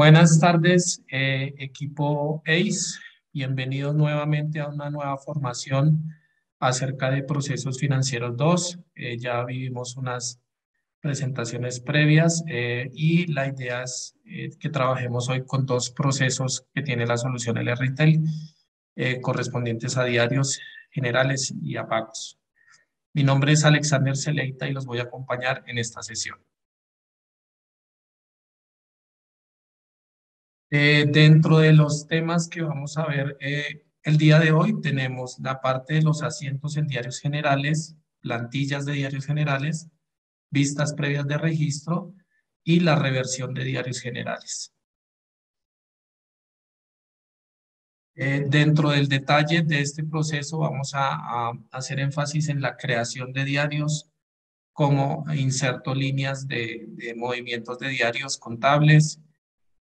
Buenas tardes, eh, equipo ACE. Bienvenidos nuevamente a una nueva formación acerca de procesos financieros 2. Eh, ya vivimos unas presentaciones previas eh, y la idea es que trabajemos hoy con dos procesos que tiene la solución el Retail correspondientes a diarios generales y a pagos. Mi nombre es Alexander Seleita y los voy a acompañar en esta sesión. Eh, dentro de los temas que vamos a ver eh, el día de hoy, tenemos la parte de los asientos en diarios generales, plantillas de diarios generales, vistas previas de registro y la reversión de diarios generales. Eh, dentro del detalle de este proceso vamos a, hacer énfasis en la creación de diarios, como inserto líneas de, de movimientos de diarios contables,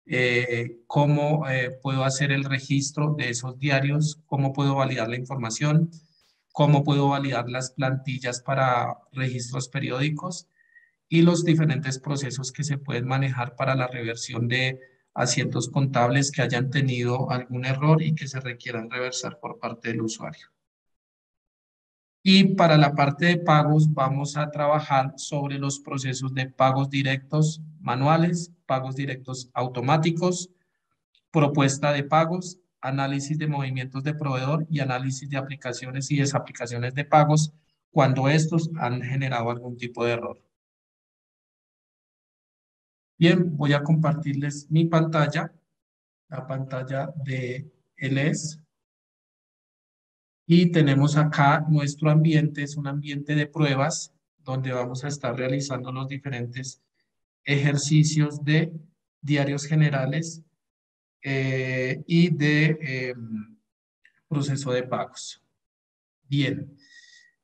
eh, cómo eh, puedo hacer el registro de esos diarios, cómo puedo validar la información, cómo puedo validar las plantillas para registros periódicos y los diferentes procesos que se pueden manejar para la reversión de asientos contables que hayan tenido algún error y que se requieran reversar por parte del usuario. Y para la parte de pagos vamos a trabajar sobre los procesos de pagos directos manuales, pagos directos automáticos, propuesta de pagos, análisis de movimientos de proveedor y análisis de aplicaciones y desaplicaciones de pagos cuando estos han generado algún tipo de error. Bien, voy a compartirles mi pantalla, la pantalla de LS. Y tenemos acá nuestro ambiente, es un ambiente de pruebas donde vamos a estar realizando los diferentes ejercicios de diarios generales eh, y de em, proceso de pagos. Bien,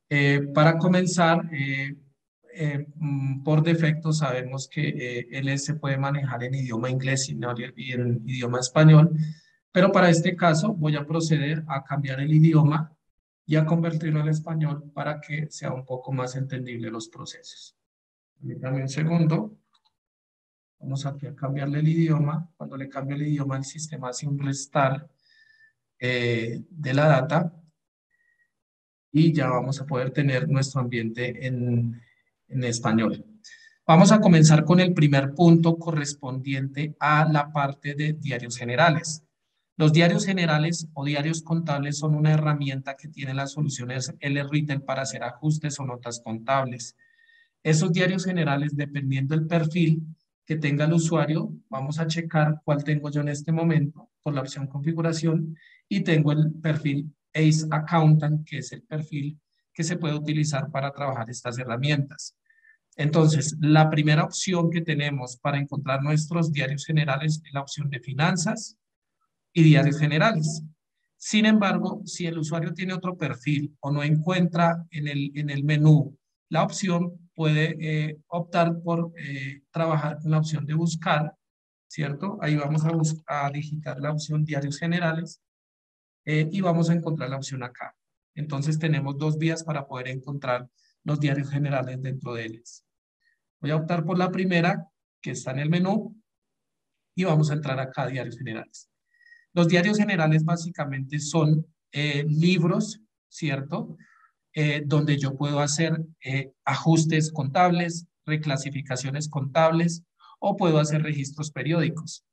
eh, para comenzar, eh, mm, por defecto sabemos que él se puede manejar en idioma inglés y en idioma español, pero para este caso voy a proceder a cambiar el idioma y a convertirlo al español para que sea un poco más entendible los procesos. Dame un segundo. Vamos aquí a cambiarle el idioma. Cuando le cambio el idioma, el sistema hace un restart eh, de la data y ya vamos a poder tener nuestro ambiente en, en español. Vamos a comenzar con el primer punto correspondiente a la parte de diarios generales. Los diarios generales o diarios contables son una herramienta que tiene las soluciones L-Retail para hacer ajustes o notas contables. Esos diarios generales, dependiendo del perfil que tenga el usuario, vamos a checar cuál tengo yo en este momento por la opción configuración y tengo el perfil ACE Accountant, que es el perfil que se puede utilizar para trabajar estas herramientas. Entonces, la primera opción que tenemos para encontrar nuestros diarios generales es la opción de finanzas, y diarios generales. Sin embargo, si el usuario tiene otro perfil o no encuentra en el, en el menú la opción, puede eh, optar por eh, trabajar con la opción de buscar, ¿cierto? Ahí vamos a, a digitar la opción diarios generales eh, y vamos a encontrar la opción acá. Entonces tenemos dos vías para poder encontrar los diarios generales dentro de ellos. Voy a optar por la primera, que está en el menú, y vamos a entrar acá a diarios generales. Los diarios generales básicamente son eh, libros, ¿cierto? Eh, donde yo puedo hacer eh, ajustes contables, reclasificaciones contables o puedo hacer registros periódicos.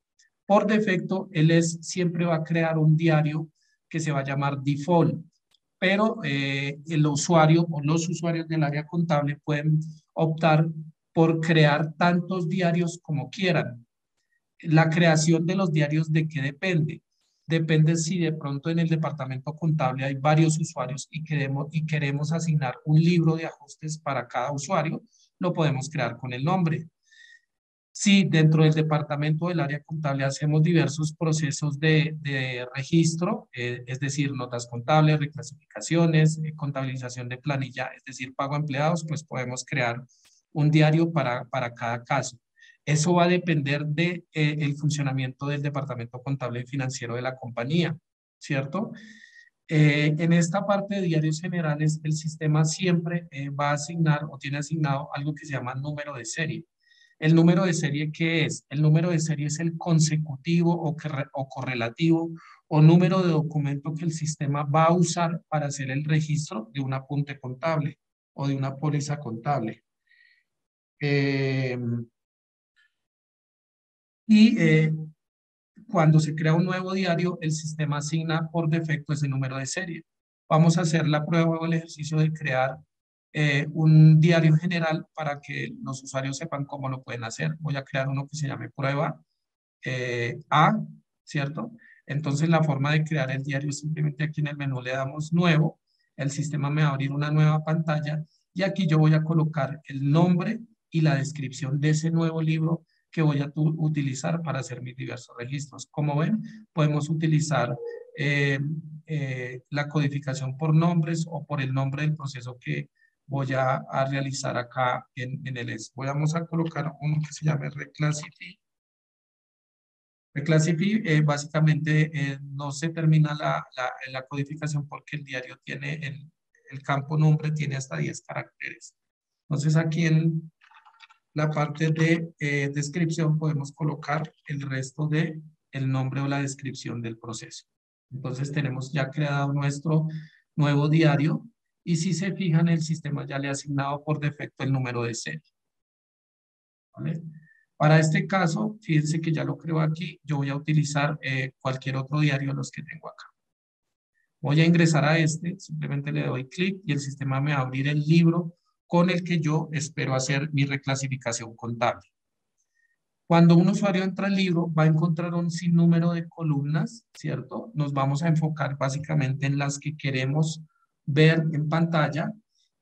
Por defecto, él es, siempre va a crear un diario que se va a llamar default, pero el usuario o los usuarios del área contable pueden optar por crear tantos diarios como quieran. La creación de los diarios, ¿de qué depende? Depende si de pronto en el departamento contable hay varios usuarios y queremos, y queremos asignar un libro de ajustes para cada usuario, lo podemos crear con el nombre. Si dentro del departamento del área contable hacemos diversos procesos de, registro, eh, es decir, notas contables, reclasificaciones, eh, contabilización de planilla, es decir, pago a empleados, pues podemos crear un diario para, para cada caso. Eso va a depender del de, eh, funcionamiento del departamento contable y financiero de la compañía, ¿cierto? Eh, en esta parte de diarios generales, el sistema siempre eh, va a asignar o tiene asignado algo que se llama número de serie. ¿El número de serie qué es? El número de serie es el consecutivo o, correlativo o número de documento que el sistema va a usar para hacer el registro de un apunte contable o de una póliza contable. Em, y eh, cuando se crea un nuevo diario, el sistema asigna por defecto ese número de serie. Vamos a hacer la prueba o el ejercicio de crear eh, un diario general para que los usuarios sepan cómo lo pueden hacer. Voy a crear uno que se llame prueba eh, A, ¿cierto? Entonces la forma de crear el diario es simplemente aquí en el menú le damos nuevo, el sistema me va a abrir una nueva pantalla y aquí yo voy a colocar el nombre y la descripción de ese nuevo libro que voy a utilizar para hacer mis diversos registros. Como ven, podemos utilizar eh, eh, la codificación por nombres o por el nombre del proceso que voy a, realizar acá en, el ES. Vamos a colocar uno que se llame Reclassify. Reclassify eh, básicamente eh, no se termina la, la, codificación porque el diario tiene el, el campo nombre tiene hasta 10 caracteres. Entonces aquí en, la parte de eh, descripción podemos colocar el resto de el nombre o la descripción del proceso. Entonces tenemos ya creado nuestro nuevo diario y si se fijan el sistema ya le ha asignado por defecto el número de serie. Para este caso, fíjense que ya lo creo aquí, yo voy a utilizar eh, cualquier otro diario de los que tengo acá. Voy a ingresar a este, simplemente le doy clic y el sistema me va a abrir el libro con el que yo espero hacer mi reclasificación contable. Cuando un usuario entra al libro, va a encontrar un sinnúmero de columnas, ¿cierto? Nos vamos a enfocar básicamente en las que queremos ver en pantalla,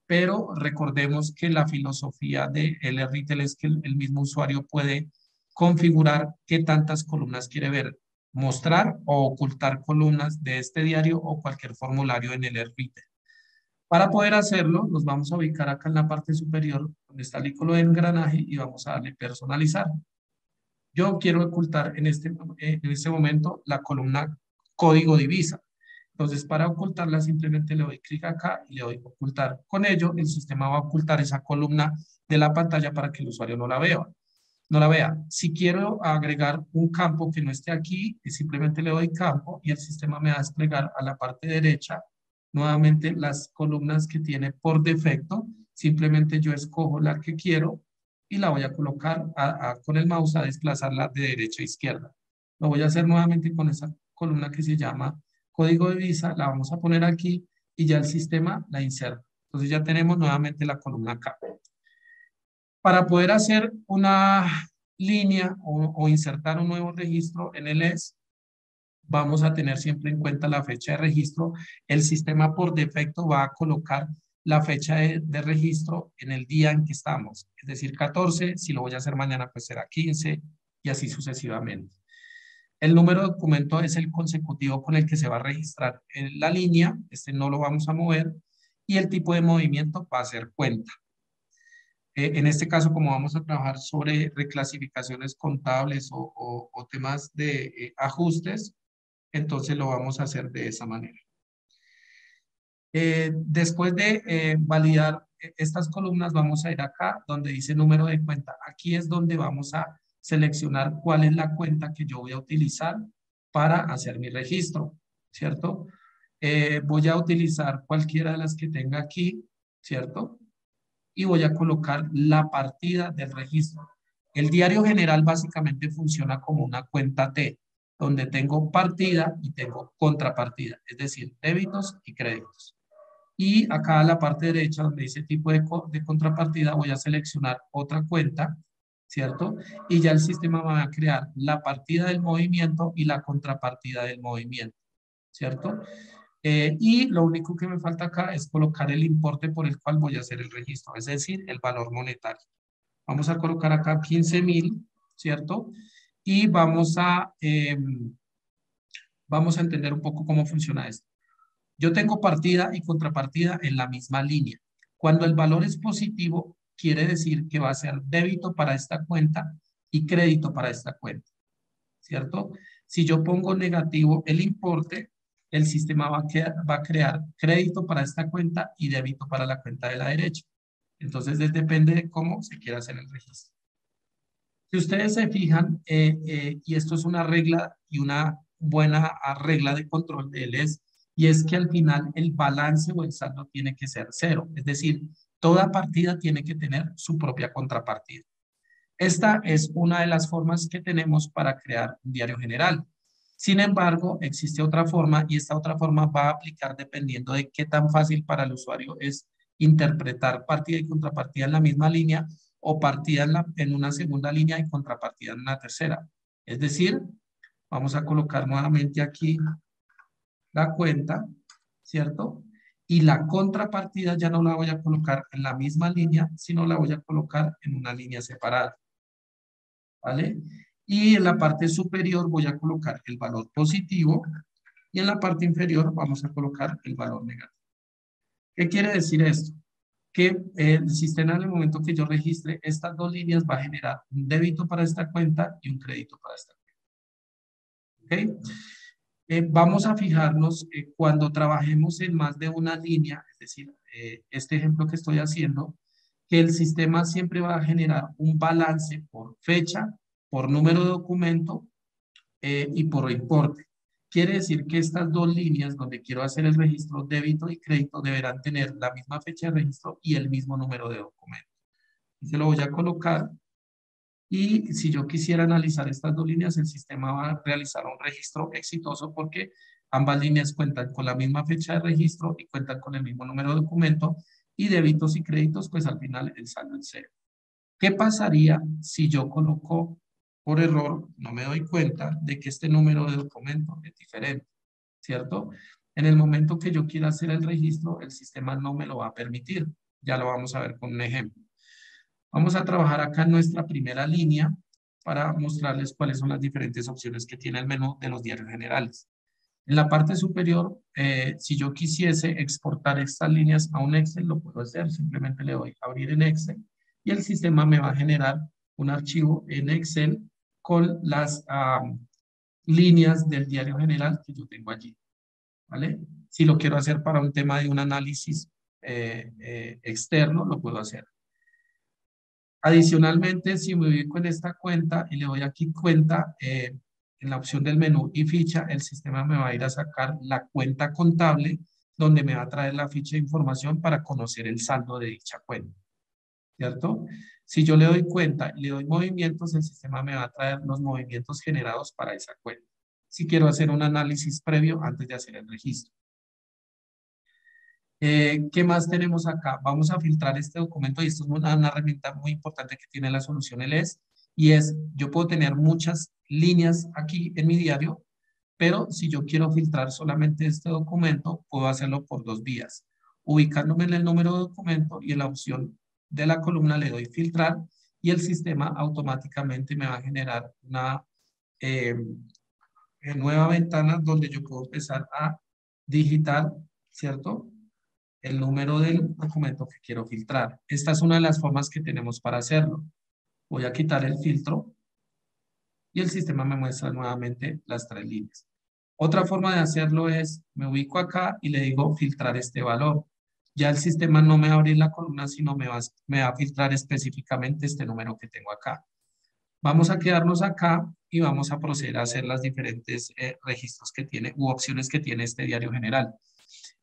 pero recordemos que la filosofía de LRTL es que el mismo usuario puede configurar qué tantas columnas quiere ver, mostrar o ocultar columnas de este diario o cualquier formulario en el RTL. Para poder hacerlo, nos vamos a ubicar acá en la parte superior, donde está el icono de engranaje, y vamos a darle personalizar. Yo quiero ocultar en este, en este momento la columna código divisa. Entonces, para ocultarla, simplemente le doy clic acá y le doy ocultar. Con ello, el sistema va a ocultar esa columna de la pantalla para que el usuario no la vea. No la vea. Si quiero agregar un campo que no esté aquí, simplemente le doy campo y el sistema me va a desplegar a la parte derecha nuevamente las columnas que tiene por defecto. Simplemente yo escojo la que quiero y la voy a colocar con el mouse a desplazarla de derecha a izquierda. Lo voy a hacer nuevamente con esa columna que se llama código de visa, la vamos a poner aquí y ya el sistema la inserta. Entonces ya tenemos nuevamente la columna acá. Para poder hacer una línea o, o insertar un nuevo registro en el ES, vamos a tener siempre en cuenta la fecha de registro. El sistema por defecto va a colocar la fecha de, registro en el día en que estamos, es decir, 14, si lo voy a hacer mañana pues será 15 y así sucesivamente. El número de documento es el consecutivo con el que se va a registrar en la línea, este no lo vamos a mover, y el tipo de movimiento va a ser cuenta. Eh, en este caso, como vamos a trabajar sobre reclasificaciones contables o, temas de eh, ajustes, entonces lo vamos a hacer de esa manera. Eh, después de eh, validar estas columnas, vamos a ir acá donde dice número de cuenta. Aquí es donde vamos a seleccionar cuál es la cuenta que yo voy a utilizar para hacer mi registro, ¿cierto? Eh, voy a utilizar cualquiera de las que tenga aquí, ¿cierto? Y voy a colocar la partida del registro. El diario general básicamente funciona como una cuenta T donde tengo partida y tengo contrapartida, es decir, débitos y créditos. Y acá a la parte derecha, donde dice tipo de, de contrapartida, voy a seleccionar otra cuenta, ¿cierto? Y ya el sistema va a crear la partida del movimiento y la contrapartida del movimiento, ¿cierto? Eh, y lo único que me falta acá es colocar el importe por el cual voy a hacer el registro, es decir, el valor monetario. Vamos a colocar acá 15 mil, ¿cierto? Y vamos a, em, vamos a entender un poco cómo funciona esto. Yo tengo partida y contrapartida en la misma línea. Cuando el valor es positivo, quiere decir que va a ser débito para esta cuenta y crédito para esta cuenta, ¿cierto? Si yo pongo negativo el importe, el sistema va a, va a crear crédito para esta cuenta y débito para la cuenta de la derecha. Entonces, depende de cómo se quiera hacer el registro. Si ustedes se fijan, eh, eh, y esto es una regla y una buena regla de control de es, y es que al final el balance o el saldo tiene que ser cero. Es decir, toda partida tiene que tener su propia contrapartida. Esta es una de las formas que tenemos para crear un diario general. Sin embargo, existe otra forma y esta otra forma va a aplicar dependiendo de qué tan fácil para el usuario es interpretar partida y contrapartida en la misma línea o partida en, una segunda línea y contrapartida en una tercera. Es decir, vamos a colocar nuevamente aquí la cuenta, ¿cierto? Y la contrapartida ya no la voy a colocar en la misma línea, sino la voy a colocar en una línea separada. ¿vale? Y en la parte superior voy a colocar el valor positivo y en la parte inferior vamos a colocar el valor negativo. ¿Qué quiere decir esto? Que el sistema en el momento que yo registre estas dos líneas va a generar un débito para esta cuenta y un crédito para esta cuenta. Eh, vamos a fijarnos que cuando trabajemos en más de una línea, es decir, eh, este ejemplo que estoy haciendo, que el sistema siempre va a generar un balance por fecha, por número de documento eh, y por importe. Quiere decir que estas dos líneas donde quiero hacer el registro débito y crédito deberán tener la misma fecha de registro y el mismo número de documento. Se lo voy a colocar y si yo quisiera analizar estas dos líneas, el sistema va a realizar un registro exitoso porque ambas líneas cuentan con la misma fecha de registro y cuentan con el mismo número de documento y débitos y créditos, pues al final el saldo es cero. ¿Qué pasaría si yo coloco por error, no me doy cuenta de que este número de documento es diferente, ¿cierto? En el momento que yo quiera hacer el registro, el sistema no me lo va a permitir. Ya lo vamos a ver con un ejemplo. Vamos a trabajar acá en nuestra primera línea para mostrarles cuáles son las diferentes opciones que tiene el menú de los diarios generales. En la parte superior, eh, si yo quisiese exportar estas líneas a un Excel, lo puedo hacer. Simplemente le doy abrir en Excel y el sistema me va a generar un archivo en Excel con las líneas del diario general que yo tengo allí. ¿Vale? Si lo quiero hacer para un tema de un análisis eh, eh, externo, lo puedo hacer. Adicionalmente, si me ubico en esta cuenta y le doy aquí cuenta, en la opción del menú y ficha, el sistema me va a ir a sacar la cuenta contable donde me va a traer la ficha de información para conocer el saldo de dicha cuenta. ¿Cierto? Si yo le doy cuenta y le doy movimientos, el sistema me va a traer los movimientos generados para esa cuenta. Si quiero hacer un análisis previo antes de hacer el registro. Eh, ¿Qué más tenemos acá? Vamos a filtrar este documento y esto es una, una herramienta muy importante que tiene la solución LS y es, yo puedo tener muchas líneas aquí en mi diario, pero si yo quiero filtrar solamente este documento, puedo hacerlo por dos vías. Ubicándome en el número de documento y en la opción de la columna le doy filtrar y el sistema automáticamente me va a generar una eh, nueva ventana donde yo puedo empezar a digitar, ¿cierto? El número del documento que quiero filtrar. Esta es una de las formas que tenemos para hacerlo. Voy a quitar el filtro y el sistema me muestra nuevamente las tres líneas. Otra forma de hacerlo es, me ubico acá y le digo filtrar este valor. Ya el sistema no me va a abrir la columna, sino me va, a filtrar específicamente este número que tengo acá. Vamos a quedarnos acá y vamos a proceder a hacer las diferentes eh, registros que tiene u opciones que tiene este diario general.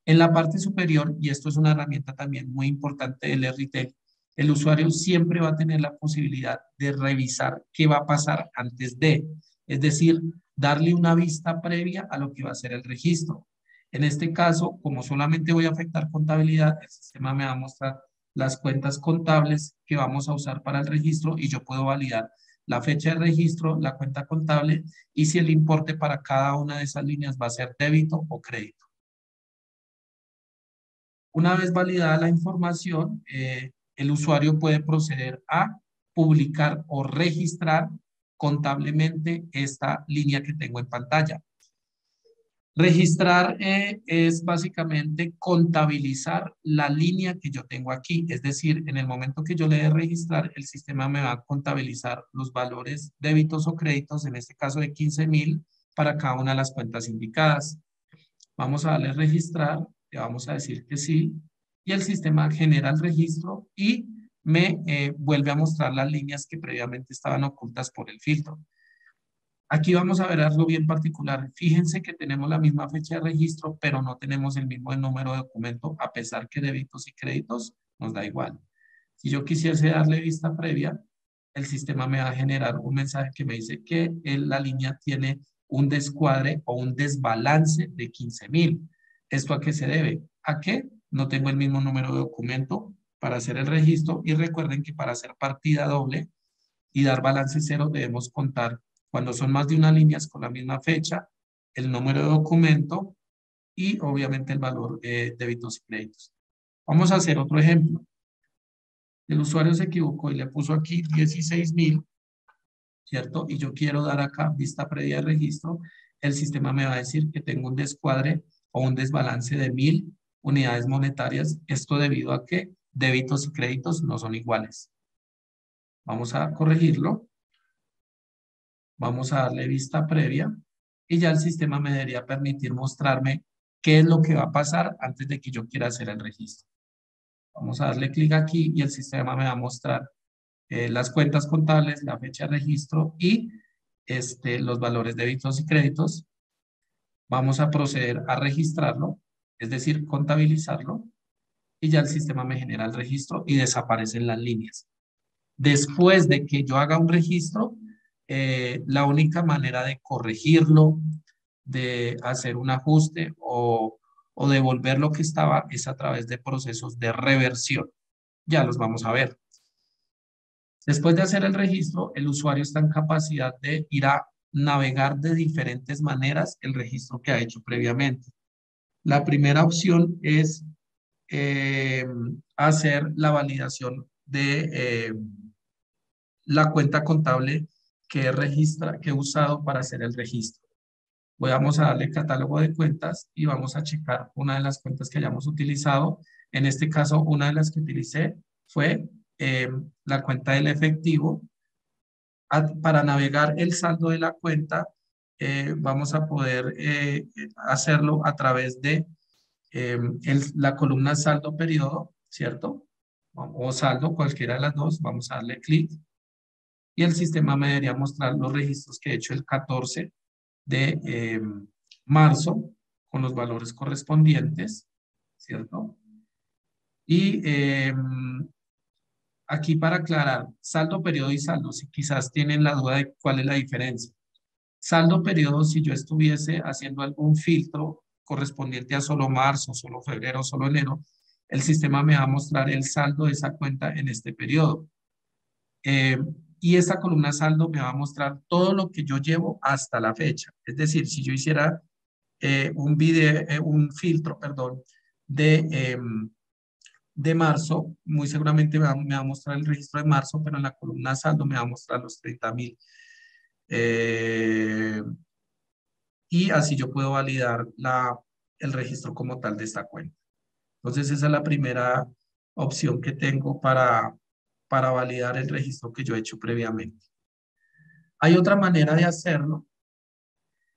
En la parte superior, y esto es una herramienta también muy importante del RTL, el usuario siempre va a tener la posibilidad de revisar qué va a pasar antes de, es decir, darle una vista previa a lo que va a ser el registro. En este caso, como solamente voy a afectar contabilidad, el sistema me va a mostrar las cuentas contables que vamos a usar para el registro y yo puedo validar la fecha de registro, la cuenta contable y si el importe para cada una de esas líneas va a ser débito o crédito. Una vez validada la información, eh, el usuario puede proceder a publicar o registrar contablemente esta línea que tengo en pantalla. Registrar eh, es básicamente contabilizar la línea que yo tengo aquí. Es decir, en el momento que yo le dé registrar, el sistema me va a contabilizar los valores débitos o créditos, en este caso de 15 mil, para cada una de las cuentas indicadas. Vamos a darle registrar, le vamos a decir que sí, y el sistema genera el registro y me eh, vuelve a mostrar las líneas que previamente estaban ocultas por el filtro. Aquí vamos a ver algo bien particular. Fíjense que tenemos la misma fecha de registro, pero no tenemos el mismo número de documento, a pesar que débitos y créditos nos da igual. Si yo quisiese darle vista previa, el sistema me va a generar un mensaje que me dice que la línea tiene un descuadre o un desbalance de 15,000. ¿Esto a qué se debe? A que no tengo el mismo número de documento para hacer el registro y recuerden que para hacer partida doble y dar balance cero debemos contar cuando son más de una línea con la misma fecha, el número de documento y obviamente el valor de débitos y créditos. Vamos a hacer otro ejemplo. El usuario se equivocó y le puso aquí 16,000, ¿cierto? Y yo quiero dar acá vista previa de registro. El sistema me va a decir que tengo un descuadre o un desbalance de 1,000 unidades monetarias. Esto debido a que débitos y créditos no son iguales. Vamos a corregirlo. Vamos a darle vista previa y ya el sistema me debería permitir mostrarme qué es lo que va a pasar antes de que yo quiera hacer el registro. Vamos a darle clic aquí y el sistema me va a mostrar eh, las cuentas contables, la fecha de registro y este, los valores débitos y créditos. Vamos a proceder a registrarlo, es decir, contabilizarlo y ya el sistema me genera el registro y desaparecen las líneas. Después de que yo haga un registro, eh, la única manera de corregirlo, de hacer un ajuste o, devolver lo que estaba es a través de procesos de reversión. Ya los vamos a ver. Después de hacer el registro, el usuario está en capacidad de ir a navegar de diferentes maneras el registro que ha hecho previamente. La primera opción es eh, hacer la validación de eh, la cuenta contable que, registra, que he usado para hacer el registro. Vamos a darle catálogo de cuentas y vamos a checar una de las cuentas que hayamos utilizado. En este caso, una de las que utilicé fue eh, la cuenta del efectivo. para navegar el saldo de la cuenta, eh, vamos a poder eh, hacerlo a través de la columna saldo periodo, ¿cierto? O saldo, cualquiera de las dos. Vamos a darle clic y el sistema me debería mostrar los registros que he hecho el 14 de eh, marzo con los valores correspondientes, ¿cierto? Y eh, aquí para aclarar, saldo periodo y saldo, si quizás tienen la duda de cuál es la diferencia. Saldo periodo, si yo estuviese haciendo algún filtro correspondiente a solo marzo, solo febrero, solo enero, el sistema me va a mostrar el saldo de esa cuenta en este periodo. Eh, y esta columna saldo me va a mostrar todo lo que yo llevo hasta la fecha. Es decir, si yo hiciera eh, un, video, eh, un filtro perdón, de, em, de marzo, muy seguramente me va, a mostrar el registro de marzo, pero en la columna saldo me va a mostrar los 30 mil. Eh, y así yo puedo validar la, el registro como tal de esta cuenta. Entonces esa es la primera opción que tengo para, para validar el registro que yo he hecho previamente. Hay otra manera de hacerlo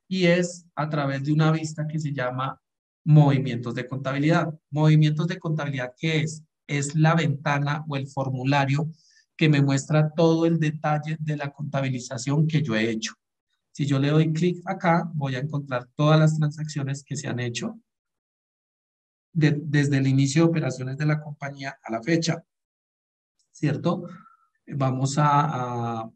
y es a través de una vista que se llama movimientos de contabilidad. Movimientos de contabilidad, ¿qué es? Es la ventana o el formulario que me muestra todo el detalle de la contabilización que yo he hecho. Si yo le doy clic acá, voy a encontrar todas las transacciones que se han hecho desde el inicio de operaciones de la compañía a la fecha. ¿Cierto? Vamos a,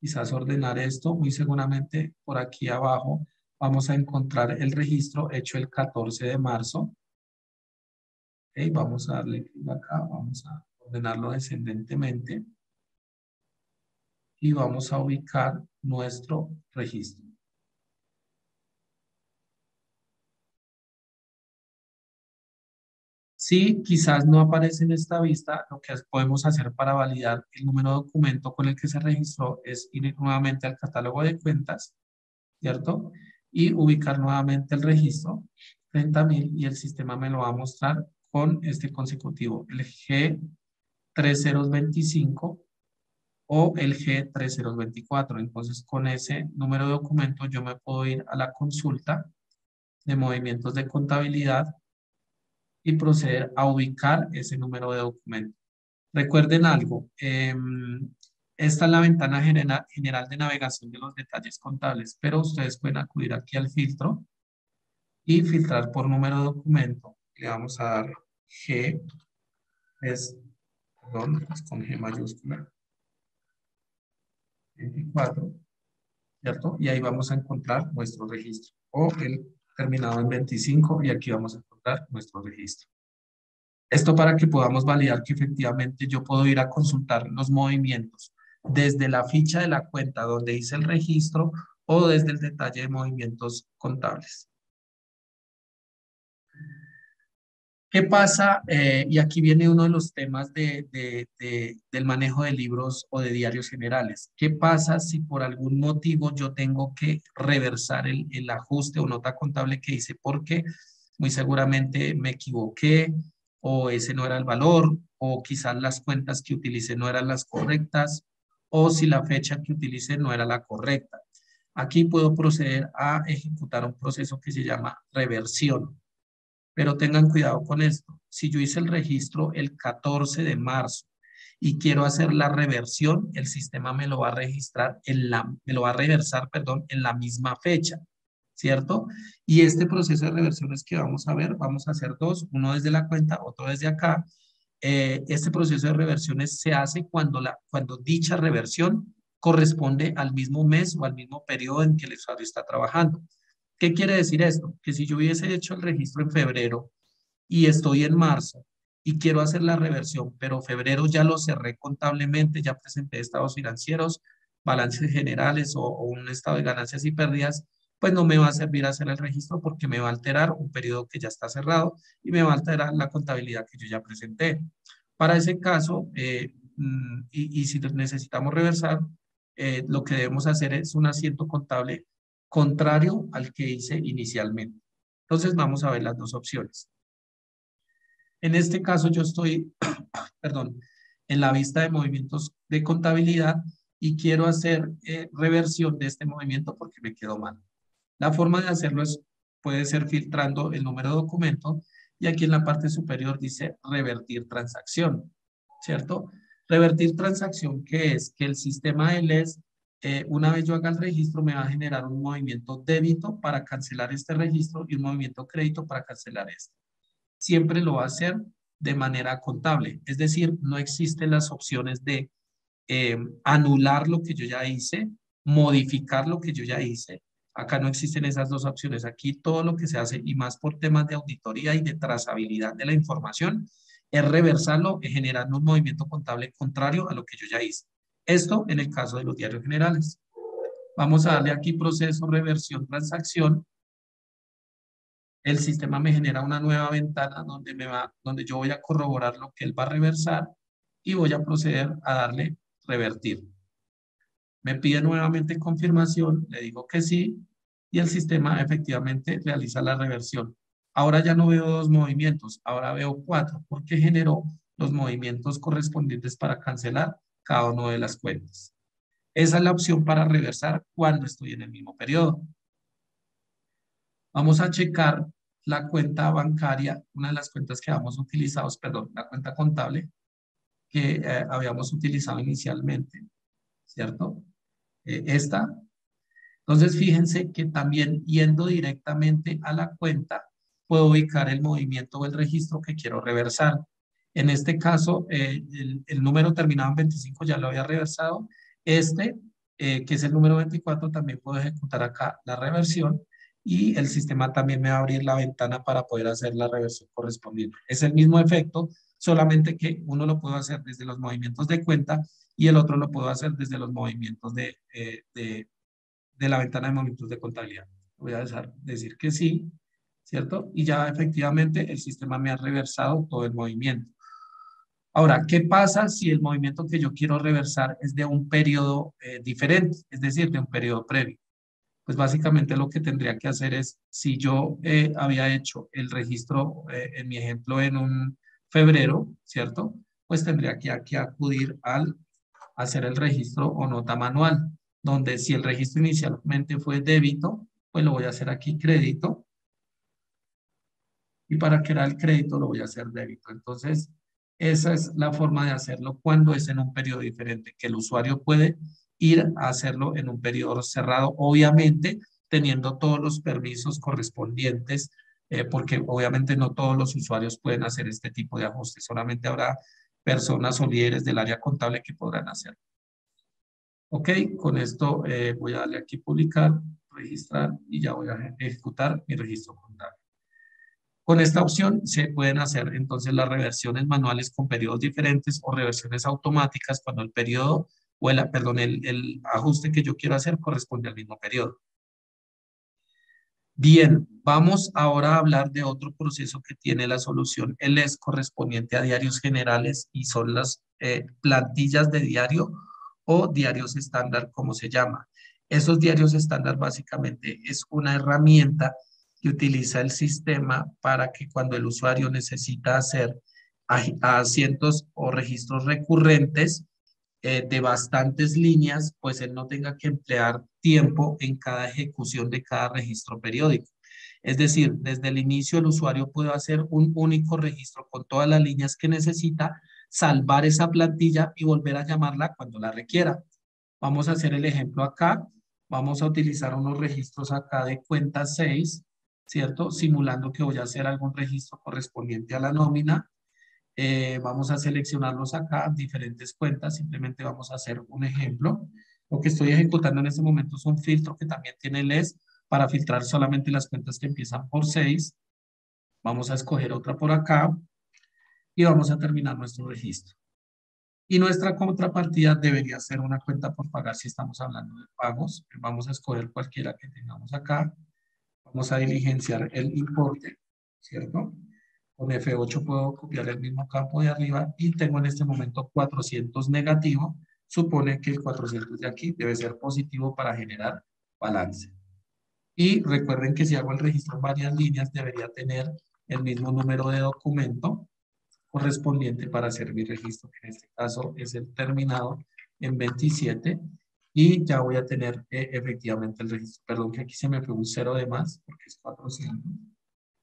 quizás ordenar esto, muy seguramente por aquí abajo vamos a encontrar el registro hecho el 14 de marzo. vamos a darle clic acá, vamos a ordenarlo descendentemente y vamos a ubicar nuestro registro. Si quizás no aparece en esta vista, lo que podemos hacer para validar el número de documento con el que se registró es ir nuevamente al catálogo de cuentas, ¿cierto? Y ubicar nuevamente el registro, 30.000, y el sistema me lo va a mostrar con este consecutivo, el G3025 o el G3024. Entonces, con ese número de documento yo me puedo ir a la consulta de movimientos de contabilidad y proceder a ubicar ese número de documento. Recuerden algo, em, esta es la ventana general de navegación de los detalles contables, pero ustedes pueden acudir aquí al filtro y filtrar por número de documento. Le vamos a dar G, es, perdón, es con G mayúscula, 24, ¿cierto? Y ahí vamos a encontrar nuestro registro. O el terminado en 25 y aquí vamos a encontrar nuestro registro. Esto para que podamos validar que efectivamente yo puedo ir a consultar los movimientos desde la ficha de la cuenta donde hice el registro o desde el detalle de movimientos contables. ¿Qué pasa? Eh, y aquí viene uno de los temas de, del manejo de libros o de diarios generales. ¿Qué pasa si por algún motivo yo tengo que reversar el, el ajuste o nota contable que hice porque muy seguramente me equivoqué o ese no era el valor o quizás las cuentas que utilicé no eran las correctas o si la fecha que utilicé no era la correcta? Aquí puedo proceder a ejecutar un proceso que se llama reversión. Pero tengan cuidado con esto. Si yo hice el registro el 14 de marzo y quiero hacer la reversión, el sistema me lo va a registrar en la, me lo va a reversar, perdón, en la misma fecha, ¿cierto? Y este proceso de reversiones que vamos a ver, vamos a hacer dos, uno desde la cuenta, otro desde acá. Eh, este proceso de reversiones se hace cuando, la, cuando dicha reversión corresponde al mismo mes o al mismo periodo en que el usuario está trabajando. ¿Qué quiere decir esto? Que si yo hubiese hecho el registro en febrero y estoy en marzo y quiero hacer la reversión, pero febrero ya lo cerré contablemente, ya presenté estados financieros, balances generales o, un estado de ganancias y pérdidas, pues no me va a servir hacer el registro porque me va a alterar un periodo que ya está cerrado y me va a alterar la contabilidad que yo ya presenté. Para ese caso, eh, mm, y, si necesitamos reversar, eh, lo que debemos hacer es un asiento contable contrario al que hice inicialmente. Entonces vamos a ver las dos opciones. En este caso yo estoy, perdón, en la vista de movimientos de contabilidad y quiero hacer eh, reversión de este movimiento porque me quedó mal. La forma de hacerlo es, puede ser filtrando el número de documento y aquí en la parte superior dice revertir transacción, ¿cierto? Revertir transacción, que es que el sistema LES eh, una vez yo haga el registro, me va a generar un movimiento débito para cancelar este registro y un movimiento crédito para cancelar este. Siempre lo va a hacer de manera contable, es decir, no existen las opciones de eh, anular lo que yo ya hice, modificar lo que yo ya hice. Acá no existen esas dos opciones. Aquí todo lo que se hace, y más por temas de auditoría y de trazabilidad de la información, es reversarlo, generando un movimiento contable contrario a lo que yo ya hice. Esto en el caso de los diarios generales. Vamos a darle aquí proceso, reversión, transacción. El sistema me genera una nueva ventana donde, me va, donde yo voy a corroborar lo que él va a reversar y voy a proceder a darle revertir. Me pide nuevamente confirmación, le digo que sí y el sistema efectivamente realiza la reversión. Ahora ya no veo dos movimientos, ahora veo cuatro porque generó los movimientos correspondientes para cancelar cada una de las cuentas. Esa es la opción para reversar cuando estoy en el mismo periodo. Vamos a checar la cuenta bancaria, una de las cuentas que habíamos utilizado, perdón, la cuenta contable que eh, habíamos utilizado inicialmente, ¿cierto? Eh, esta. Entonces, fíjense que también yendo directamente a la cuenta, puedo ubicar el movimiento o el registro que quiero reversar. En este caso, eh, el, número terminado en 25 ya lo había reversado. Este, eh, que es el número 24, también puedo ejecutar acá la reversión y el sistema también me va a abrir la ventana para poder hacer la reversión correspondiente. Es el mismo efecto, solamente que uno lo puedo hacer desde los movimientos de cuenta y el otro lo puedo hacer desde los movimientos de, eh, de, de la ventana de movimientos de contabilidad. Voy a dejar, decir que sí, ¿cierto? Y ya efectivamente el sistema me ha reversado todo el movimiento. Ahora, ¿qué pasa si el movimiento que yo quiero reversar es de un periodo eh, diferente, es decir, de un periodo previo? Pues básicamente lo que tendría que hacer es, si yo eh, había hecho el registro, eh, en mi ejemplo, en un febrero, ¿cierto? Pues tendría que, que acudir al hacer el registro o nota manual, donde si el registro inicialmente fue débito, pues lo voy a hacer aquí crédito. Y para crear el crédito lo voy a hacer débito. Entonces, Esa es la forma de hacerlo cuando es en un periodo diferente, que el usuario puede ir a hacerlo en un periodo cerrado, obviamente teniendo todos los permisos correspondientes, eh, porque obviamente no todos los usuarios pueden hacer este tipo de ajustes, solamente habrá personas o líderes del área contable que podrán hacerlo. Ok, con esto eh, voy a darle aquí publicar, registrar y ya voy a ejecutar mi registro contable. Con esta opción se pueden hacer entonces las reversiones manuales con periodos diferentes o reversiones automáticas cuando el periodo o el, perdón, el, el ajuste que yo quiero hacer corresponde al mismo periodo. Bien, vamos ahora a hablar de otro proceso que tiene la solución. Él es correspondiente a diarios generales y son las eh, plantillas de diario o diarios estándar, como se llama. Esos diarios estándar básicamente es una herramienta que utiliza el sistema para que cuando el usuario necesita hacer asientos o registros recurrentes eh, de bastantes líneas, pues él no tenga que emplear tiempo en cada ejecución de cada registro periódico. Es decir, desde el inicio el usuario puede hacer un único registro con todas las líneas que necesita, salvar esa plantilla y volver a llamarla cuando la requiera. Vamos a hacer el ejemplo acá. Vamos a utilizar unos registros acá de cuenta 6, ¿cierto? Simulando que voy a hacer algún registro correspondiente a la nómina. Eh, vamos a seleccionarlos acá, diferentes cuentas. Simplemente vamos a hacer un ejemplo. Lo que estoy ejecutando en este momento es un filtro que también tiene LES para filtrar solamente las cuentas que empiezan por 6. Vamos a escoger otra por acá y vamos a terminar nuestro registro. Y nuestra contrapartida debería ser una cuenta por pagar si estamos hablando de pagos. Vamos a escoger cualquiera que tengamos acá. Vamos a diligenciar el importe, ¿cierto? Con F8 puedo copiar el mismo campo de arriba y tengo en este momento 400 negativo. Supone que el 400 de aquí debe ser positivo para generar balance. Y recuerden que si hago el registro en varias líneas, debería tener el mismo número de documento correspondiente para hacer mi registro, que en este caso es el terminado en 27 y ya voy a tener eh, efectivamente el registro. Perdón que aquí se me fue un cero de más porque es 400.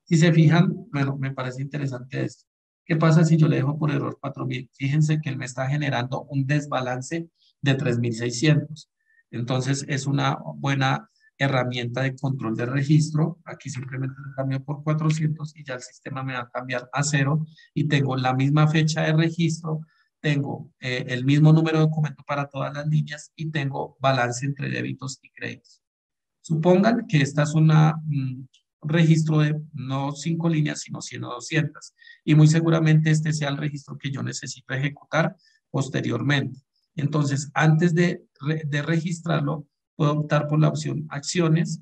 Si se fijan, bueno, me parece interesante esto. ¿Qué pasa si yo le dejo por error 4000? Fíjense que él me está generando un desbalance de 3600. Entonces es una buena herramienta de control de registro. Aquí simplemente lo cambio por 400 y ya el sistema me va a cambiar a cero y tengo la misma fecha de registro, tengo eh, el mismo número de documento para todas las líneas y tengo balance entre débitos y créditos. Supongan que esta es una, un registro de no cinco líneas, sino 100 o 200. Y muy seguramente este sea el registro que yo necesito ejecutar posteriormente. Entonces, antes de, de registrarlo, puedo optar por la opción acciones,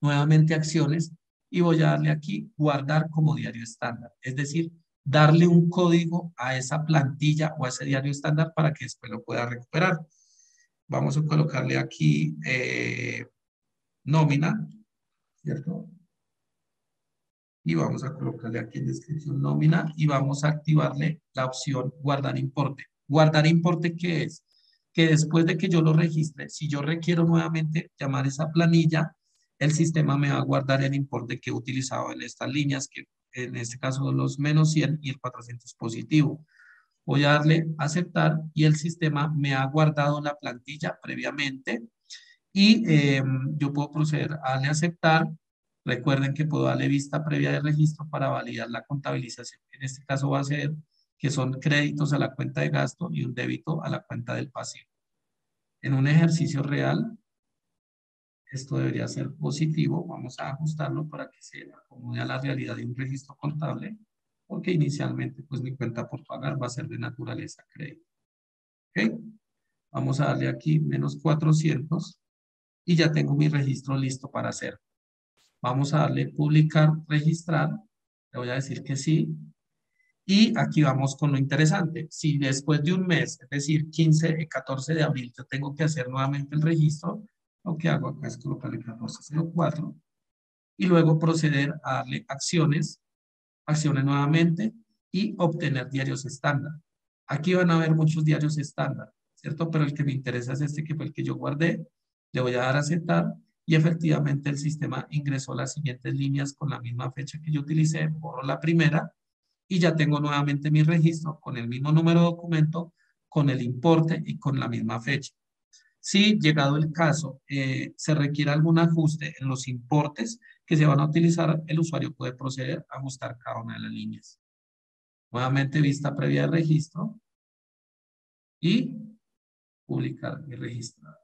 nuevamente acciones, y voy a darle aquí guardar como diario estándar. Es decir, darle un código a esa plantilla o a ese diario estándar para que después lo pueda recuperar. Vamos a colocarle aquí eh, nómina, ¿cierto? Y vamos a colocarle aquí en descripción nómina y vamos a activarle la opción guardar importe. Guardar importe, ¿qué es? Que después de que yo lo registre, si yo requiero nuevamente llamar esa planilla, el sistema me va a guardar el importe que he utilizado en estas líneas que en este caso los menos 100 y el 400 positivo. Voy a darle aceptar y el sistema me ha guardado la plantilla previamente y em, yo puedo proceder a darle aceptar. Recuerden que puedo darle vista previa de registro para validar la contabilización. En este caso va a ser que son créditos a la cuenta de gasto y un débito a la cuenta del pasivo. En un ejercicio real, esto debería ser positivo. Vamos a ajustarlo para que se acomode a la realidad de un registro contable, porque inicialmente pues mi cuenta por pagar va a ser de naturaleza crédito. ¿Ok? Vamos a darle aquí menos 400 y ya tengo mi registro listo para hacer. Vamos a darle publicar, registrar. Le voy a decir que sí. Y aquí vamos con lo interesante. Si después de un mes, es decir, 15, 14 de abril, yo tengo que hacer nuevamente el registro, lo que hago acá es colocarle 1404 y luego proceder a darle acciones, acciones nuevamente y obtener diarios estándar. Aquí van a ver muchos diarios estándar, ¿cierto? Pero el que me interesa es este que fue el que yo guardé. Le voy a dar a aceptar y efectivamente el sistema ingresó las siguientes líneas con la misma fecha que yo utilicé, borro la primera y ya tengo nuevamente mi registro con el mismo número de documento, con el importe y con la misma fecha. Si llegado el caso eh, se requiere algún ajuste en los importes que se van a utilizar, el usuario puede proceder a ajustar cada una de las líneas. Nuevamente vista previa de registro y publicar mi registrado.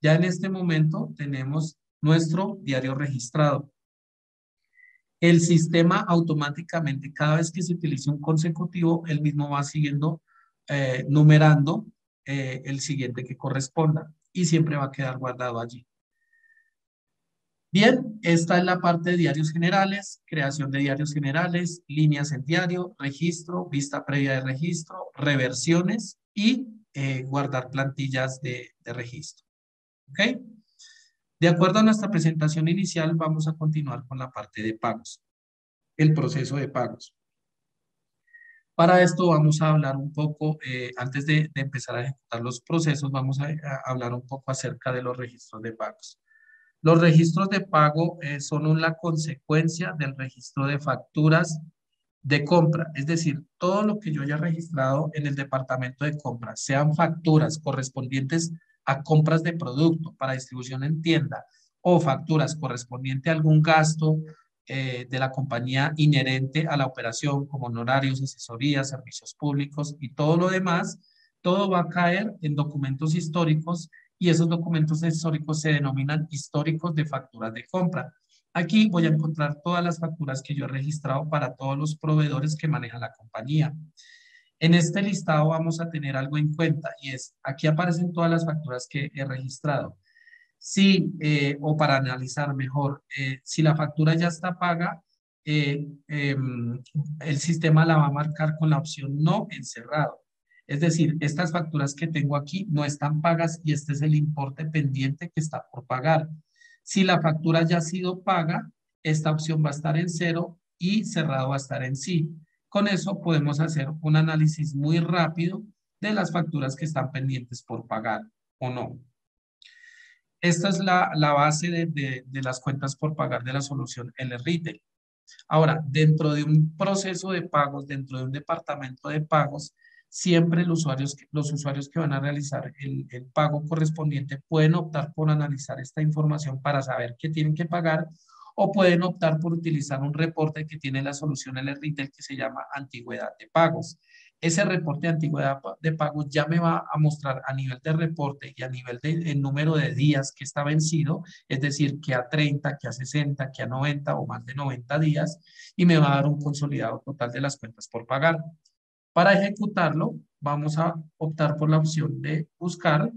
Ya en este momento tenemos nuestro diario registrado. El sistema automáticamente, cada vez que se utilice un consecutivo, el mismo va siguiendo, eh, numerando eh, el siguiente que corresponda y siempre va a quedar guardado allí. Bien, esta es la parte de diarios generales, creación de diarios generales, líneas en diario, registro, vista previa de registro, reversiones y eh, guardar plantillas de registro. ¿Ok? De acuerdo a nuestra presentación inicial, vamos a continuar con la parte de pagos, el proceso de pagos. Para esto vamos a hablar un poco, eh, antes de, empezar a ejecutar los procesos, vamos a, hablar un poco acerca de los registros de pagos. Los registros de pago eh, son la consecuencia del registro de facturas de compra, es decir, todo lo que yo haya registrado en el departamento de compra, sean facturas correspondientes a compras de producto para distribución en tienda o facturas correspondientes a algún gasto eh, de la compañía inherente a la operación, como honorarios, asesorías, servicios públicos y todo lo demás, todo va a caer en documentos históricos y esos documentos históricos se denominan históricos de facturas de compra. Aquí voy a encontrar todas las facturas que yo he registrado para todos los proveedores que maneja la compañía. En este listado vamos a tener algo en cuenta y es, aquí aparecen todas las facturas que he registrado. Si, eh, o para analizar mejor, eh, si la factura ya está paga, eh, em, el sistema la va a marcar con la opción no encerrado. Es decir, estas facturas que tengo aquí no están pagas y este es el importe pendiente que está por pagar. Si la factura ya ha sido paga, esta opción va a estar en cero y cerrado va a estar en sí. Con eso podemos hacer un análisis muy rápido de las facturas que están pendientes por pagar o no. Esta es la, base de, las cuentas por pagar de la solución L Retail. Ahora, dentro de un proceso de pagos, dentro de un departamento de pagos, siempre los usuarios, los usuarios que van a realizar el, el, pago correspondiente pueden optar por analizar esta información para saber qué tienen que pagar o pueden optar por utilizar un reporte que tiene la solución L Retail que se llama antigüedad de pagos ese reporte de antigüedad de pago ya me va a mostrar a nivel de reporte y a nivel de número de días que está vencido, es decir, que a 30, que a 60, que a 90 o más de 90 días, y me va a dar un consolidado total de las cuentas por pagar. Para ejecutarlo, vamos a optar por la opción de buscar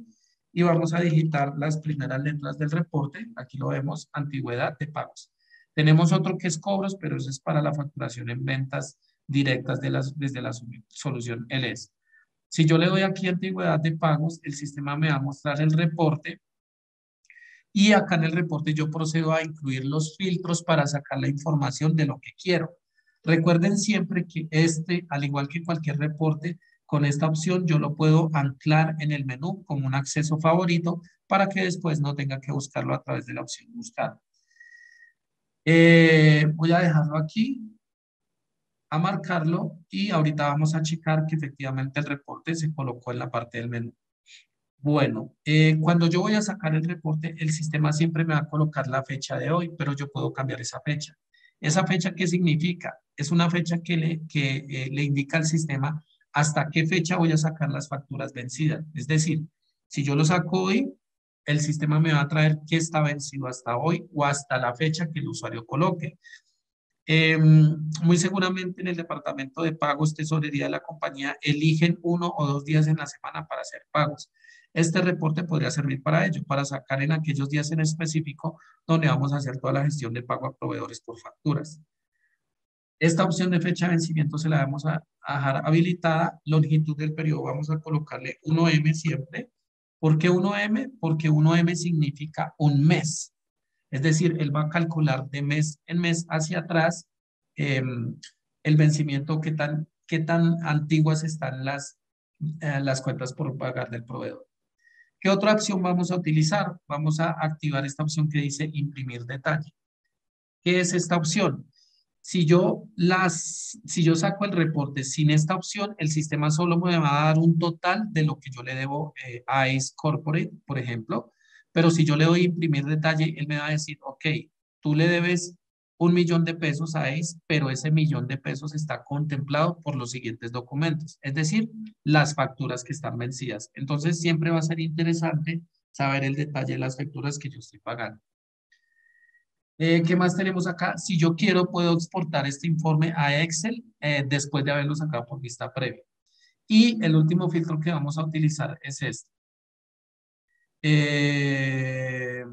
y vamos a digitar las primeras letras del reporte. Aquí lo vemos, antigüedad de pagos. Tenemos otro que es cobros, pero eso es para la facturación en ventas directas de las, desde la solución LS. Si yo le doy aquí antigüedad de pagos, el sistema me va a mostrar el reporte y acá en el reporte yo procedo a incluir los filtros para sacar la información de lo que quiero. Recuerden siempre que este, al igual que cualquier reporte, con esta opción yo lo puedo anclar en el menú como un acceso favorito para que después no tenga que buscarlo a través de la opción buscar. Eh, voy a dejarlo aquí a marcarlo y ahorita vamos a checar que efectivamente el reporte se colocó en la parte del menú. Bueno, eh, cuando yo voy a sacar el reporte, el sistema siempre me va a colocar la fecha de hoy, pero yo puedo cambiar esa fecha. ¿Esa fecha qué significa? Es una fecha que le, que, eh, le indica al sistema hasta qué fecha voy a sacar las facturas vencidas. Es decir, si yo lo saco hoy, el sistema me va a traer qué está vencido hasta hoy o hasta la fecha que el usuario coloque. Em, muy seguramente en el departamento de pagos, tesorería de la compañía, eligen uno o dos días en la semana para hacer pagos. Este reporte podría servir para ello, para sacar en aquellos días en específico donde vamos a hacer toda la gestión de pago a proveedores por facturas. Esta opción de fecha de vencimiento se la vamos a, dejar habilitada. Longitud del periodo vamos a colocarle 1M siempre. ¿Por qué 1M? Porque 1M significa un mes. Es decir, él va a calcular de mes en mes hacia atrás em, el vencimiento, qué tan, qué tan antiguas están las, eh, las cuentas por pagar del proveedor. ¿Qué otra opción vamos a utilizar? Vamos a activar esta opción que dice imprimir detalle. ¿Qué es esta opción? Si yo, las, si yo saco el reporte sin esta opción, el sistema solo me va a dar un total de lo que yo le debo eh, a Ace Corporate, por ejemplo. Pero si yo le doy imprimir detalle, él me va a decir, ok, tú le debes un millón de pesos a Ace, pero ese millón de pesos está contemplado por los siguientes documentos, es decir, las facturas que están vencidas. Entonces, siempre va a ser interesante saber el detalle de las facturas que yo estoy pagando. Eh, ¿Qué más tenemos acá? Si yo quiero, puedo exportar este informe a Excel eh, después de haberlo sacado por vista previa. Y el último filtro que vamos a utilizar es este. Eh,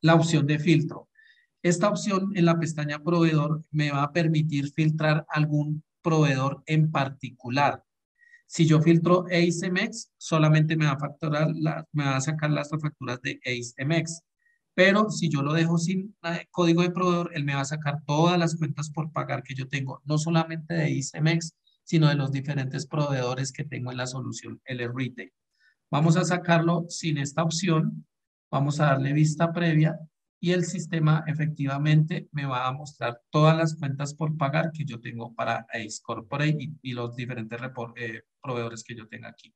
la opción de filtro. Esta opción en la pestaña proveedor me va a permitir filtrar algún proveedor en particular. Si yo filtro AceMX, solamente me va a, facturar me va a sacar las facturas de AceMX. Pero si yo lo dejo sin eh, código de proveedor, él me va a sacar todas las cuentas por pagar que yo tengo, no solamente de ICMX, sino de los diferentes proveedores que tengo en la solución L Retail. Vamos a sacarlo sin esta opción, vamos a darle vista previa y el sistema efectivamente me va a mostrar todas las cuentas por pagar que yo tengo para Ace Corporate y, los diferentes eh, proveedores que yo tenga aquí.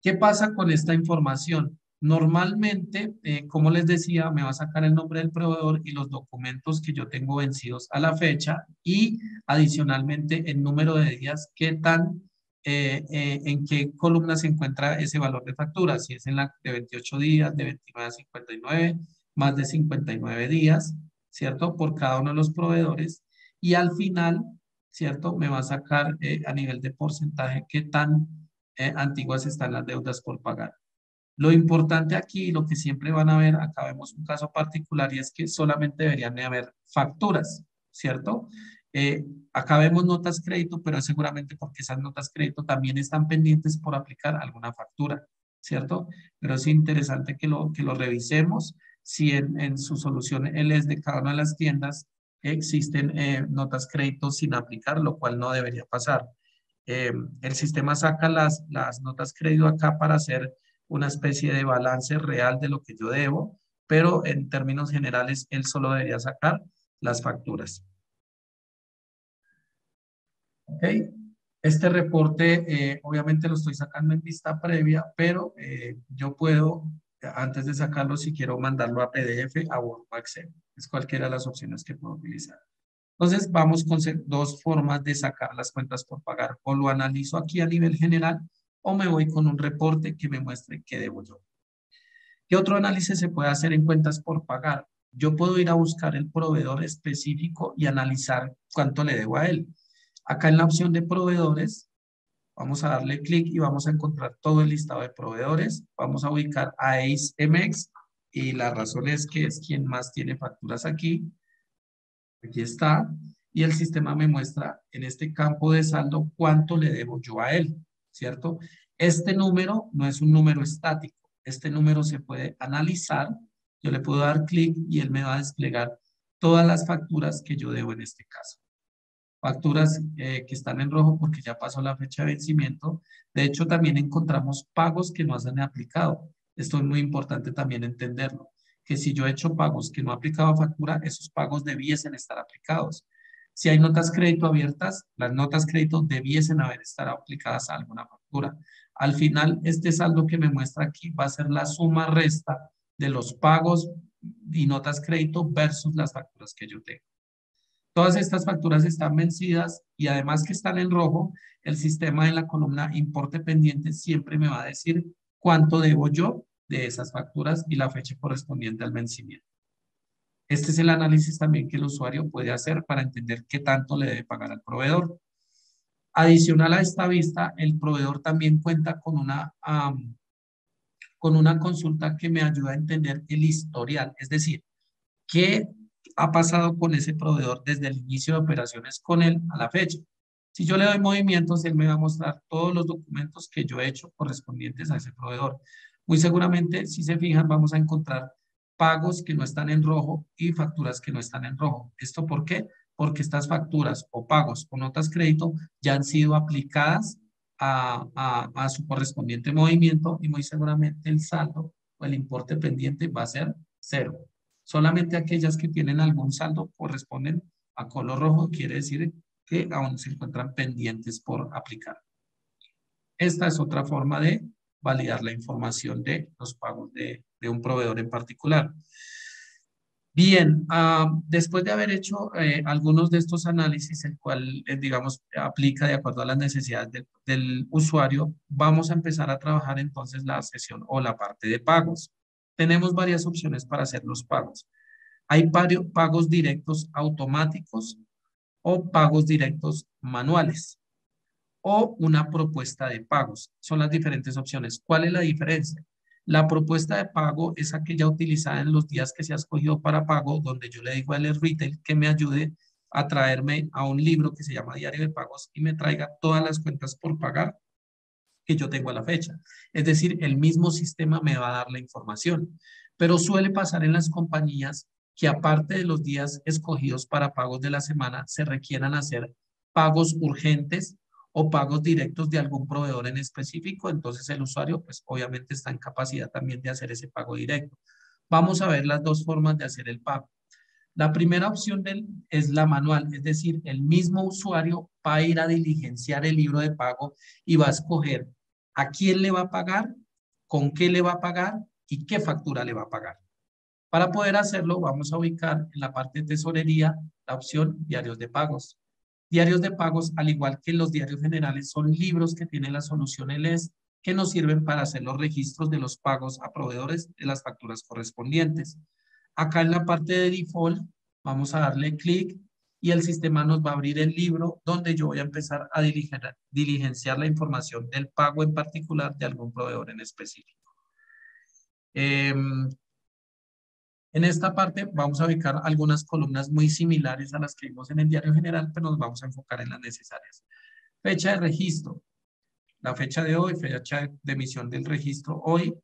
¿Qué pasa con esta información? Normalmente, eh, como les decía, me va a sacar el nombre del proveedor y los documentos que yo tengo vencidos a la fecha y adicionalmente el número de días, qué tan, eh, eh, en qué columna se encuentra ese valor de factura, si es en la de 28 días, de 29 a 59, más de 59 días, ¿cierto? Por cada uno de los proveedores. Y al final, ¿cierto? Me va a sacar a nivel de porcentaje qué tan antiguas están las deudas por pagar. Lo importante aquí, lo que siempre van a ver, acá vemos un caso particular y es que solamente deberían de haber facturas, ¿cierto? Eh, acá vemos notas crédito, pero seguramente porque esas notas crédito también están pendientes por aplicar alguna factura, ¿cierto? Pero es interesante que lo, que lo revisemos. Si en, su solución él es de cada una de las tiendas, existen eh, notas crédito sin aplicar, lo cual no debería pasar. Eh, el sistema saca las, las notas crédito acá para hacer una especie de balance real de lo que yo debo, pero en términos generales él solo debería sacar las facturas. Ok, este reporte eh, obviamente lo estoy sacando en vista previa, pero eh, yo puedo, antes de sacarlo, si quiero mandarlo a PDF, a Word o Excel. Es cualquiera de las opciones que puedo utilizar. Entonces vamos con dos formas de sacar las cuentas por pagar. O lo analizo aquí a nivel general o me voy con un reporte que me muestre qué debo yo. ¿Qué otro análisis se puede hacer en cuentas por pagar? Yo puedo ir a buscar el proveedor específico y analizar cuánto le debo a él. Acá en la opción de proveedores, vamos a darle clic y vamos a encontrar todo el listado de proveedores. Vamos a ubicar a AceMX y la razón es que es quien más tiene facturas aquí. Aquí está. Y el sistema me muestra en este campo de saldo cuánto le debo yo a él. ¿Cierto? Este número no es un número estático. Este número se puede analizar. Yo le puedo dar clic y él me va a desplegar todas las facturas que yo debo en este caso. Facturas eh, que están en rojo porque ya pasó la fecha de vencimiento. De hecho, también encontramos pagos que no se han aplicado. Esto es muy importante también entenderlo. Que si yo he hecho pagos que no he aplicado factura, esos pagos debiesen estar aplicados. Si hay notas crédito abiertas, las notas crédito debiesen haber estar aplicadas a alguna factura. Al final, este saldo que me muestra aquí va a ser la suma resta de los pagos y notas crédito versus las facturas que yo tengo. Todas estas facturas están vencidas y además que están en rojo, el sistema en la columna importe pendiente siempre me va a decir cuánto debo yo de esas facturas y la fecha correspondiente al vencimiento. Este es el análisis también que el usuario puede hacer para entender qué tanto le debe pagar al proveedor. Adicional a esta vista, el proveedor también cuenta con una, con una consulta que me ayuda a entender el historial, es decir, qué ha pasado con ese proveedor desde el inicio de operaciones con él a la fecha. Si yo le doy movimientos, él me va a mostrar todos los documentos que yo he hecho correspondientes a ese proveedor. Muy seguramente, si se fijan, vamos a encontrar pagos que no están en rojo y facturas que no están en rojo. ¿Esto por qué? Porque estas facturas o pagos o notas crédito ya han sido aplicadas a, a, su correspondiente movimiento y muy seguramente el saldo o el importe pendiente va a ser cero. Solamente aquellas que tienen algún saldo corresponden a color rojo, quiere decir que aún se encuentran pendientes por aplicar. Esta es otra forma de validar la información de los pagos de, un proveedor en particular. Bien, ah, después de haber hecho eh, algunos de estos análisis, el cual, eh, digamos, aplica de acuerdo a las necesidades del usuario, vamos a empezar a trabajar entonces la sesión o la parte de pagos. Tenemos varias opciones para hacer los pagos. Hay pagos directos automáticos o pagos directos manuales o una propuesta de pagos. Son las diferentes opciones. ¿Cuál es la diferencia? La propuesta de pago es aquella utilizada en los días que se ha escogido para pago, donde yo le digo al retail que me ayude a traerme a un libro que se llama Diario de Pagos y me traiga todas las cuentas por pagar que yo tengo a la fecha. Es decir, el mismo sistema me va a dar la información. Pero suele pasar en las compañías que aparte de los días escogidos para pagos de la semana, se requieran hacer pagos urgentes o pagos directos de algún proveedor en específico, entonces el usuario pues obviamente está en capacidad también de hacer ese pago directo. Vamos a ver las dos formas de hacer el pago. La primera opción es la manual, es decir, el mismo usuario va a ir a diligenciar el libro de pago y va a escoger a quién le va a pagar, con qué le va a pagar y qué factura le va a pagar. Para poder hacerlo, vamos a ubicar en la parte de tesorería la opción diarios de pagos. Diarios de pagos, al igual que los diarios generales, son libros que tienen la solución LS que nos sirven para hacer los registros de los pagos a proveedores de las facturas correspondientes. Acá en la parte de default vamos a darle clic y el sistema nos va a abrir el libro donde yo voy a empezar a diligenciar la información del pago en particular de algún proveedor en específico. Em, en esta parte vamos a ubicar algunas columnas muy similares a las que vimos en el diario general, pero nos vamos a enfocar en las necesarias. Fecha de registro. La fecha de hoy, fecha de emisión del registro hoy.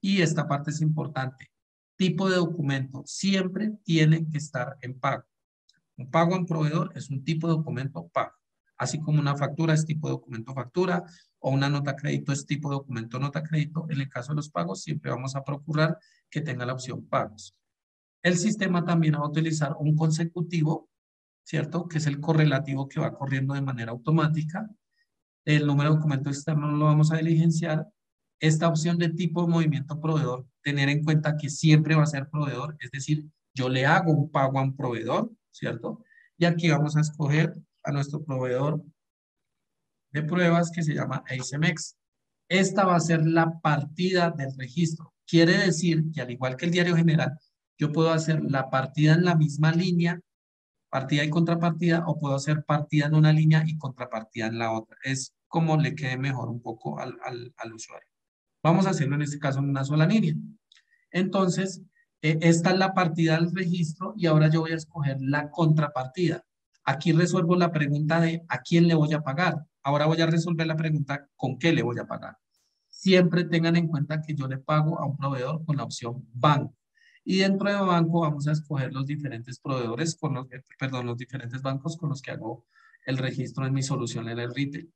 Y esta parte es importante. Tipo de documento. Siempre tiene que estar en pago. Un pago en proveedor es un tipo de documento pago. Así como una factura es tipo de documento factura o una nota crédito es tipo de documento nota crédito. En el caso de los pagos siempre vamos a procurar que tenga la opción pagos. El sistema también va a utilizar un consecutivo, ¿cierto? Que es el correlativo que va corriendo de manera automática. El número de documento externo no lo vamos a diligenciar. Esta opción de tipo movimiento proveedor, tener en cuenta que siempre va a ser proveedor, es decir, yo le hago un pago a un proveedor, ¿cierto? Y aquí vamos a escoger a nuestro proveedor de pruebas que se llama ACMX. Esta va a ser la partida del registro. Quiere decir que al igual que el diario general, yo puedo hacer la partida en la misma línea, partida y contrapartida, o puedo hacer partida en una línea y contrapartida en la otra. Es como le quede mejor un poco al, usuario. Vamos a hacerlo en este caso en una sola línea. Entonces, eh, esta es la partida del registro y ahora yo voy a escoger la contrapartida. Aquí resuelvo la pregunta de ¿a quién le voy a pagar? Ahora voy a resolver la pregunta ¿con qué le voy a pagar? Siempre tengan en cuenta que yo le pago a un proveedor con la opción banco. Y dentro de banco vamos a escoger los diferentes proveedores, con los, perdón, los diferentes bancos con los que hago el registro en mi solución en el retail.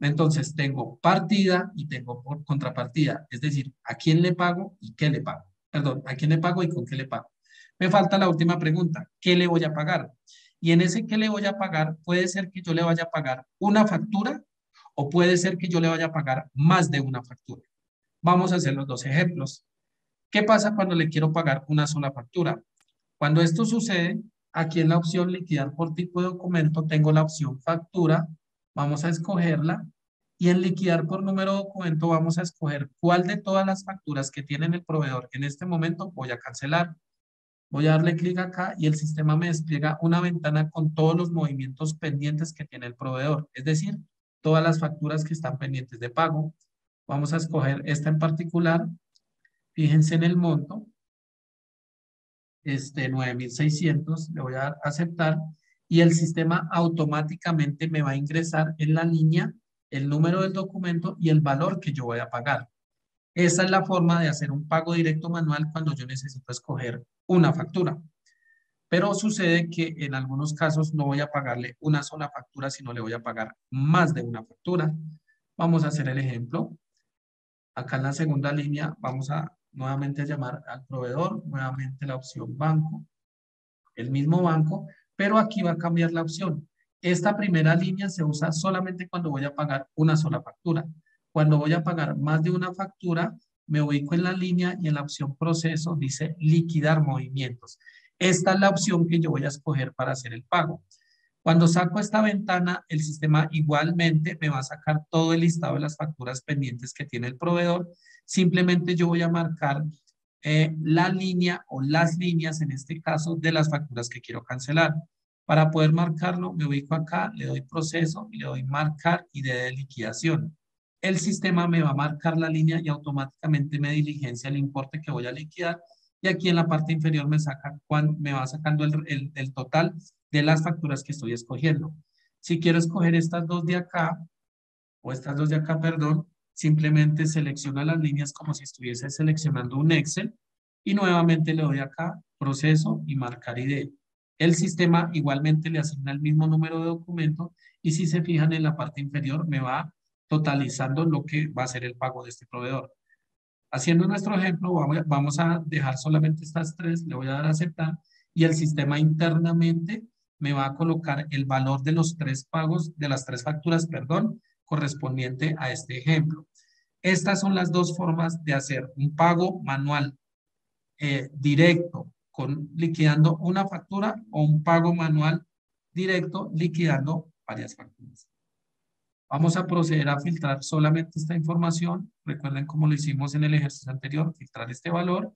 Entonces tengo partida y tengo contrapartida, es decir, a quién le pago y qué le pago. Perdón, a quién le pago y con qué le pago. Me falta la última pregunta, ¿qué le voy a pagar? Y en ese qué le voy a pagar, puede ser que yo le vaya a pagar una factura o puede ser que yo le vaya a pagar más de una factura. Vamos a hacer los dos ejemplos. ¿Qué pasa cuando le quiero pagar una sola factura? Cuando esto sucede, aquí en la opción liquidar por tipo de documento tengo la opción factura, vamos a escogerla y en liquidar por número de documento vamos a escoger cuál de todas las facturas que tiene el proveedor en este momento voy a cancelar. Voy a darle clic acá y el sistema me despliega una ventana con todos los movimientos pendientes que tiene el proveedor, es decir, todas las facturas que están pendientes de pago. Vamos a escoger esta en particular Fíjense en el monto. Este 9600, le voy a aceptar y el sistema automáticamente me va a ingresar en la línea el número del documento y el valor que yo voy a pagar. Esa es la forma de hacer un pago directo manual cuando yo necesito escoger una factura. Pero sucede que en algunos casos no voy a pagarle una sola factura, sino le voy a pagar más de una factura. Vamos a hacer el ejemplo. Acá en la segunda línea vamos a nuevamente llamar al proveedor, nuevamente la opción banco, el mismo banco, pero aquí va a cambiar la opción. Esta primera línea se usa solamente cuando voy a pagar una sola factura. Cuando voy a pagar más de una factura, me ubico en la línea y en la opción proceso dice liquidar movimientos. Esta es la opción que yo voy a escoger para hacer el pago. Cuando saco esta ventana, el sistema igualmente me va a sacar todo el listado de las facturas pendientes que tiene el proveedor. Simplemente yo voy a marcar eh, la línea o las líneas, en este caso, de las facturas que quiero cancelar. Para poder marcarlo, me ubico acá, le doy proceso y le doy marcar y de liquidación. El sistema me va a marcar la línea y automáticamente me diligencia el importe que voy a liquidar. Y aquí en la parte inferior me, saca, me va sacando el, el total de las facturas que estoy escogiendo. Si quiero escoger estas dos de acá, o estas dos de acá, perdón, simplemente selecciona las líneas como si estuviese seleccionando un Excel y nuevamente le doy acá proceso y marcar ID. El sistema igualmente le asigna el mismo número de documento y si se fijan en la parte inferior me va totalizando lo que va a ser el pago de este proveedor. Haciendo nuestro ejemplo, vamos a dejar solamente estas tres, le voy a dar a aceptar y el sistema internamente me va a colocar el valor de los tres pagos, de las tres facturas, perdón, correspondiente a este ejemplo. Estas son las dos formas de hacer un pago manual eh, directo, con, liquidando una factura o un pago manual directo liquidando varias facturas. Vamos a proceder a filtrar solamente esta información. Recuerden cómo lo hicimos en el ejercicio anterior, filtrar este valor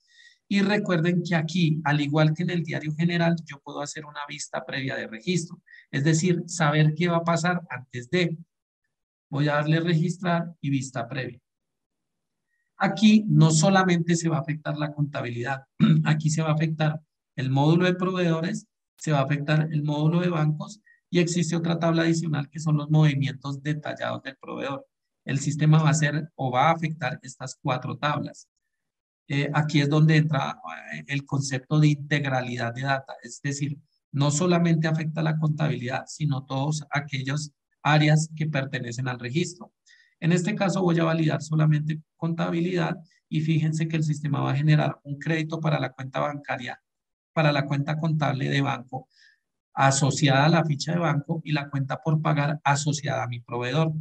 y recuerden que aquí, al igual que en el diario general, yo puedo hacer una vista previa de registro. Es decir, saber qué va a pasar antes de. Voy a darle registrar y vista previa. Aquí no solamente se va a afectar la contabilidad, aquí se va a afectar el módulo de proveedores, se va a afectar el módulo de bancos y existe otra tabla adicional que son los movimientos detallados del proveedor. El sistema va a hacer o va a afectar estas cuatro tablas. Eh, aquí es donde entra eh, el concepto de integralidad de data, es decir, no solamente afecta la contabilidad, sino todas aquellas áreas que pertenecen al registro. En este caso voy a validar solamente contabilidad y fíjense que el sistema va a generar un crédito para la cuenta bancaria, para la cuenta contable de banco asociada a la ficha de banco y la cuenta por pagar asociada a mi proveedor.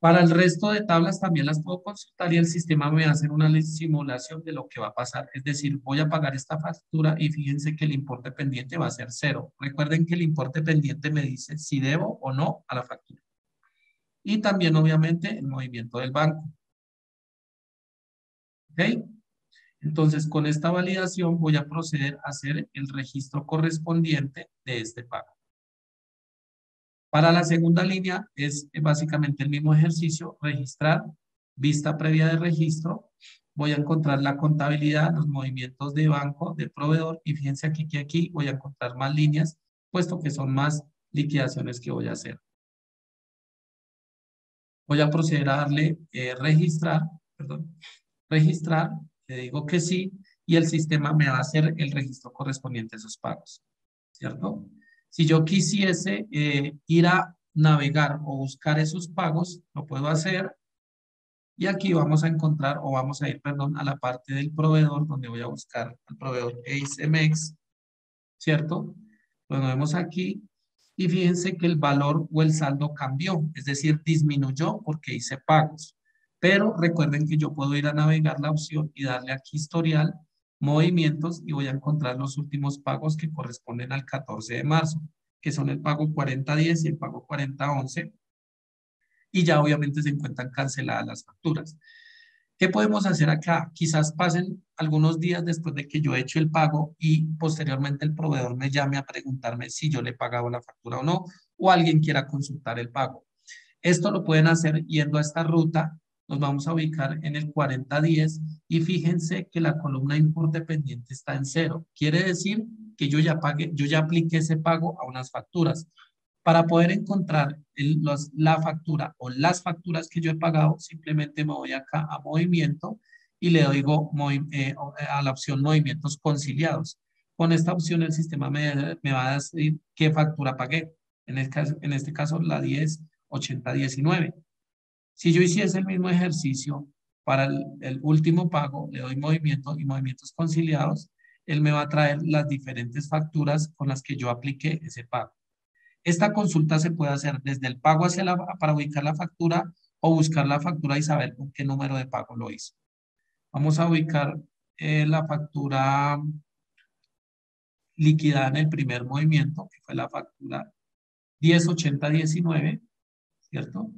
Para el resto de tablas también las puedo consultar y el sistema me va a hacer una simulación de lo que va a pasar. Es decir, voy a pagar esta factura y fíjense que el importe pendiente va a ser cero. Recuerden que el importe pendiente me dice si debo o no a la factura. Y también, obviamente, el movimiento del banco. ¿Ok? Entonces, con esta validación voy a proceder a hacer el registro correspondiente de este pago. Para la segunda línea es básicamente el mismo ejercicio, registrar, vista previa de registro. Voy a encontrar la contabilidad, los movimientos de banco, de proveedor y fíjense aquí que aquí voy a encontrar más líneas, puesto que son más liquidaciones que voy a hacer. Voy a proceder a darle eh, registrar, perdón, registrar, le digo que sí, y el sistema me va a hacer el registro correspondiente a esos pagos, ¿cierto? Si yo quisiese eh, ir a navegar o buscar esos pagos, lo puedo hacer. Y aquí vamos a encontrar, o vamos a ir, perdón, a la parte del proveedor, donde voy a buscar al proveedor AceMX, ¿cierto? Lo vemos aquí. Y fíjense que el valor o el saldo cambió, es decir, disminuyó porque hice pagos. Pero recuerden que yo puedo ir a navegar la opción y darle aquí historial movimientos y voy a encontrar los últimos pagos que corresponden al 14 de marzo, que son el pago 4010 y el pago 4011. Y ya obviamente se encuentran canceladas las facturas. ¿Qué podemos hacer acá? Quizás pasen algunos días después de que yo he hecho el pago y posteriormente el proveedor me llame a preguntarme si yo le he pagado la factura o no, o alguien quiera consultar el pago. Esto lo pueden hacer yendo a esta ruta nos vamos a ubicar en el 4010 y fíjense que la columna importe pendiente está en cero. Quiere decir que yo ya pagué, yo ya apliqué ese pago a unas facturas. Para poder encontrar la factura o las facturas que yo he pagado, simplemente me voy acá a movimiento y le doy eh, a la opción movimientos conciliados. Con esta opción el sistema me, me va a decir qué factura pagué. En, el en este caso la 10 8019. Si yo hiciese el mismo ejercicio Para el, último pago le doy movimiento y movimientos conciliados. Él me va a traer las diferentes facturas con las que yo apliqué ese pago. Esta consulta se puede hacer desde el pago hacia la, para ubicar la factura o buscar la factura y saber con qué número de pago lo hizo. Vamos a ubicar eh, la factura liquidada en el primer movimiento, que fue la factura 108019, ¿cierto?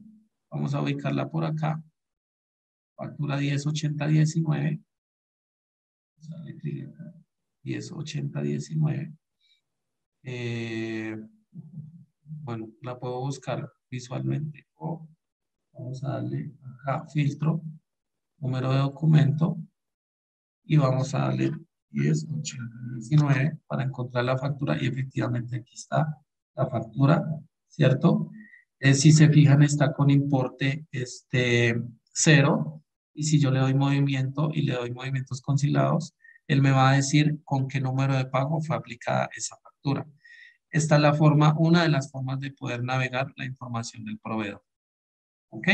Vamos a ubicarla por acá. Factura 108019. 108019. Eh, bueno, la puedo buscar visualmente o vamos a darle acá filtro, número de documento y vamos a darle 108019 para encontrar la factura y efectivamente aquí está la factura, ¿cierto? Eh, si se fijan está con importe este, cero y si yo le doy movimiento y le doy movimientos conciliados, él me va a decir con qué número de pago fue aplicada esa factura. Esta es la forma, una de las formas de poder navegar la información del proveedor. ¿Ok?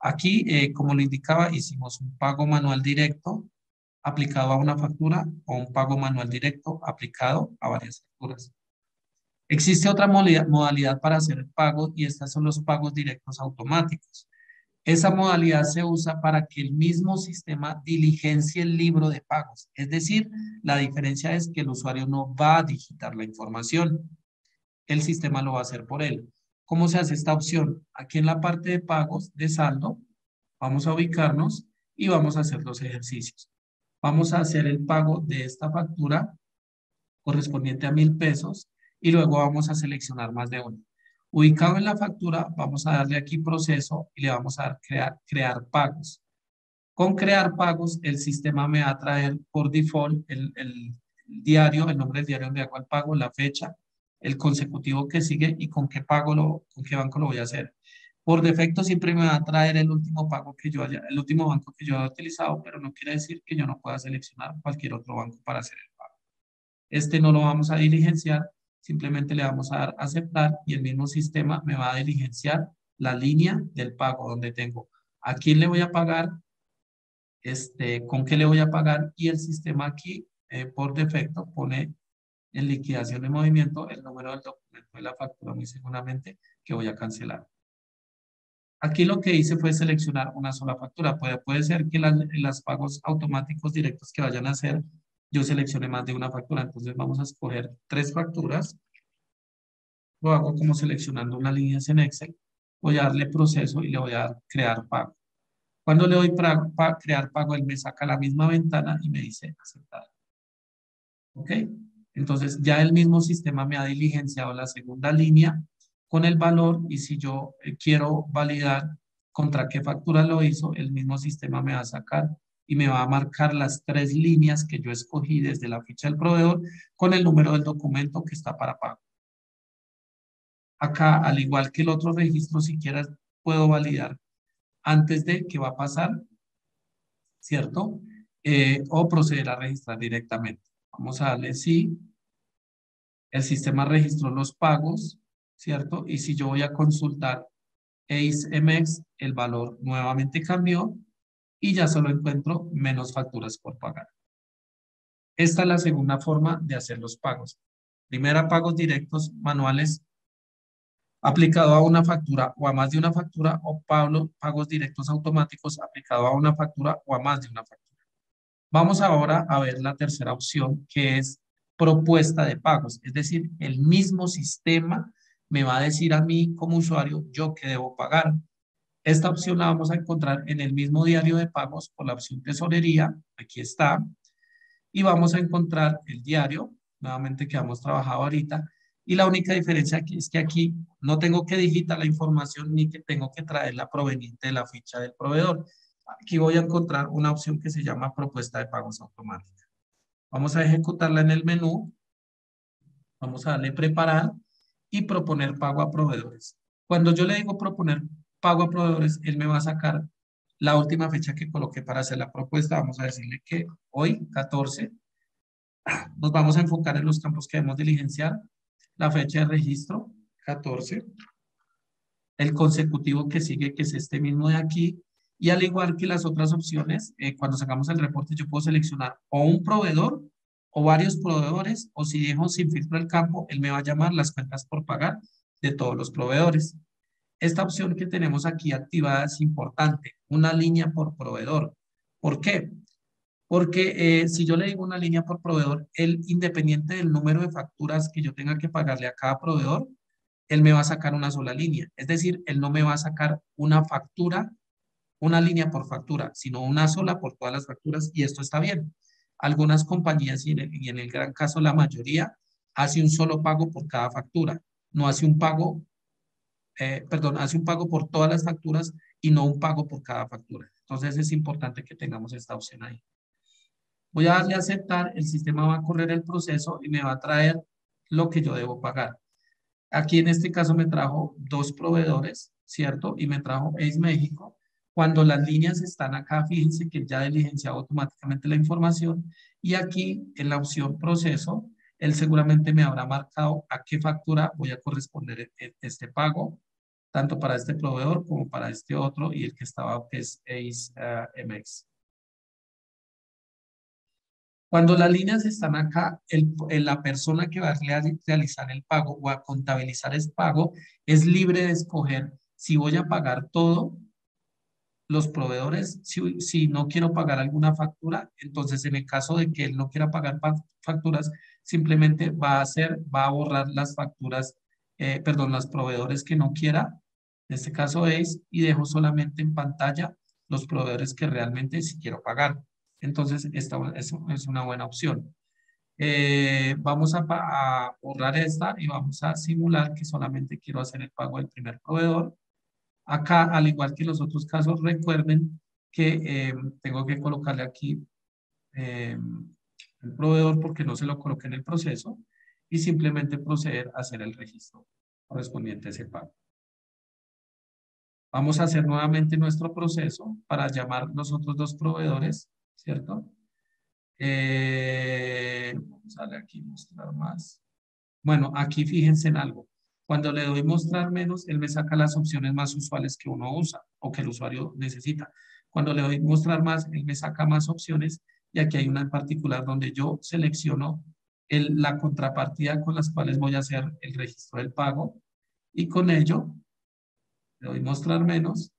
Aquí, eh, como le indicaba, hicimos un pago manual directo aplicado a una factura o un pago manual directo aplicado a varias facturas. Existe otra modalidad para hacer el pago y estas son los pagos directos automáticos. Esa modalidad se usa para que el mismo sistema diligencie el libro de pagos. Es decir, la diferencia es que el usuario no va a digitar la información. El sistema lo va a hacer por él. ¿Cómo se hace esta opción? Aquí en la parte de pagos de saldo, vamos a ubicarnos y vamos a hacer los ejercicios. Vamos a hacer el pago de esta factura correspondiente a mil pesos y luego vamos a seleccionar más de uno. Ubicado en la factura, vamos a darle aquí proceso y le vamos a dar crear, crear pagos. Con crear pagos, el sistema me va a traer por default el, el diario, el nombre del diario donde hago el pago, la fecha, el consecutivo que sigue y con qué pago lo, con qué banco lo voy a hacer. Por defecto siempre me va a traer el último pago que yo haya, el último banco que yo haya utilizado, pero no quiere decir que yo no pueda seleccionar cualquier otro banco para hacer el pago. Este no lo vamos a diligenciar, simplemente le vamos a dar aceptar y el mismo sistema me va a diligenciar la línea del pago donde tengo a quién le voy a pagar, este, con qué le voy a pagar y el sistema aquí eh, por defecto pone en liquidación de movimiento el número del documento de la factura muy seguramente que voy a cancelar. Aquí lo que hice fue seleccionar una sola factura. Puede, puede ser que las, las pagos automáticos directos que vayan a hacer yo seleccioné más de una factura. Entonces vamos a escoger tres facturas. Lo hago como seleccionando una línea en Excel. Voy a darle proceso y le voy a dar crear pago. Cuando le doy para, crear pago, él me saca la misma ventana y me dice aceptar. ¿Ok? Entonces ya el mismo sistema me ha diligenciado la segunda línea con el valor y si yo eh, quiero validar contra qué factura lo hizo, el mismo sistema me va a sacar y me va a marcar las tres líneas que yo escogí desde la ficha del proveedor con el número del documento que está para pago. Acá, al igual que el otro registro, si quieres, puedo validar antes de que va a pasar, ¿cierto? Eh, o proceder a registrar directamente. Vamos a darle sí. El sistema registró los pagos, ¿cierto? Y si yo voy a consultar ACE el valor nuevamente cambió y ya solo encuentro menos facturas por pagar. Esta es la segunda forma de hacer los pagos. Primera, pagos directos manuales aplicado a una factura o a más de una factura o Pablo, pagos directos automáticos aplicado a una factura o a más de una factura. Vamos ahora a ver la tercera opción que es propuesta de pagos, es decir, el mismo sistema me va a decir a mí como usuario yo qué debo pagar. Esta opción la vamos a encontrar en el mismo diario de pagos por la opción tesorería. Aquí está. Y vamos a encontrar el diario, nuevamente que hemos trabajado ahorita. Y la única diferencia aquí es que aquí no tengo que digitar la información ni que tengo que traerla proveniente de la ficha del proveedor. Aquí voy a encontrar una opción que se llama propuesta de pagos automática. Vamos a ejecutarla en el menú. Vamos a darle preparar y proponer pago a proveedores. Cuando yo le digo proponer pago a proveedores, él me va a sacar la última fecha que coloqué para hacer la propuesta. Vamos a decirle que hoy, 14, nos vamos a enfocar en los campos que debemos diligenciar. La fecha de registro, 14. El consecutivo que sigue, que es este mismo de aquí. Y al igual que las otras opciones, eh, cuando sacamos el reporte yo puedo seleccionar o un proveedor o varios proveedores, o si dejo sin filtro el campo, él me va a llamar las cuentas por pagar de todos los proveedores. Esta opción que tenemos aquí activada es importante, una línea por proveedor. ¿Por qué? Porque eh, si yo le digo una línea por proveedor, él, independiente del número de facturas que yo tenga que pagarle a cada proveedor, él me va a sacar una sola línea. Es decir, él no me va a sacar una factura, una línea por factura, sino una sola por todas las facturas y esto está bien. Algunas compañías, y en el, gran caso la mayoría, hace un solo pago por cada factura. No hace un pago, eh, perdón, hace un pago por todas las facturas y no un pago por cada factura. Entonces es importante que tengamos esta opción ahí. Voy a darle a aceptar, el sistema va a correr el proceso y me va a traer lo que yo debo pagar. Aquí en este caso me trajo dos proveedores, ¿cierto? Y me trajo Ace México. Cuando las líneas están acá, fíjense que ya diligenciado automáticamente la información y aquí en la opción proceso, él seguramente me habrá marcado a qué factura voy a corresponder e, e, este pago, tanto para este proveedor como para este otro y el que estaba que es Ace eh, MX. Cuando las líneas están acá, el, la persona que va a realizar el pago o a contabilizar el pago es libre de escoger si voy a pagar todo los proveedores, si, si, no quiero pagar alguna factura, entonces en el caso de que él no quiera pagar facturas, simplemente va a hacer, va a borrar las facturas, eh, perdón, los proveedores que no quiera, en este caso es, y dejo solamente en pantalla los proveedores que realmente sí quiero pagar. Entonces, esta es, es una buena opción. Eh, vamos a, a borrar esta y vamos a simular que solamente quiero hacer el pago del primer proveedor Acá, al igual que los otros casos, recuerden que eh, tengo que colocarle aquí eh, el proveedor porque no se lo coloqué en el proceso y simplemente proceder a hacer el registro correspondiente a ese pago. Vamos a hacer nuevamente nuestro proceso para llamar los otros dos proveedores, ¿cierto? Eh, vamos a darle aquí mostrar más. Bueno, aquí fíjense en algo. Cuando le doy mostrar menos, él me saca las opciones más usuales que uno usa o que el usuario necesita. Cuando le doy mostrar más, él me saca más opciones y aquí hay una en particular donde yo selecciono el, la contrapartida con las cuales voy a hacer el registro del pago y con ello le doy mostrar menos,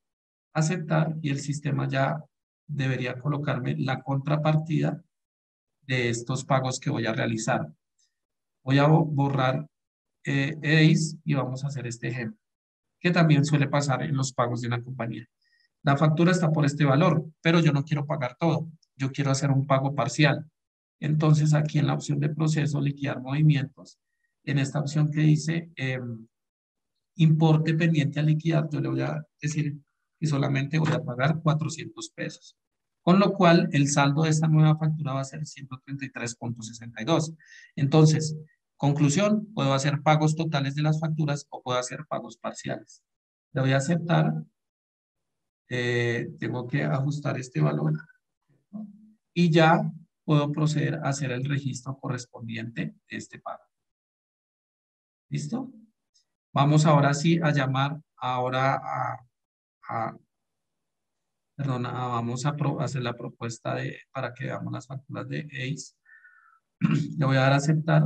aceptar y el sistema ya debería colocarme la contrapartida de estos pagos que voy a realizar. Voy a borrar eh, y vamos a hacer este ejemplo, que también suele pasar en los pagos de una compañía. La factura está por este valor, pero yo no quiero pagar todo. Yo quiero hacer un pago parcial. Entonces, aquí en la opción de proceso, liquidar movimientos, en esta opción que dice em, importe pendiente a liquidar, yo le voy a decir que solamente voy a pagar 400 pesos. Con lo cual, el saldo de esta nueva factura va a ser 133.62. Entonces, Conclusión, puedo hacer pagos totales de las facturas o puedo hacer pagos parciales. Le voy a aceptar. Eh, tengo que ajustar este valor. Y ya puedo proceder a hacer el registro correspondiente de este pago. ¿Listo? Vamos ahora sí a llamar ahora a, perdón, vamos a, hacer la propuesta de, para que veamos las facturas de ACE. Le voy a dar a aceptar.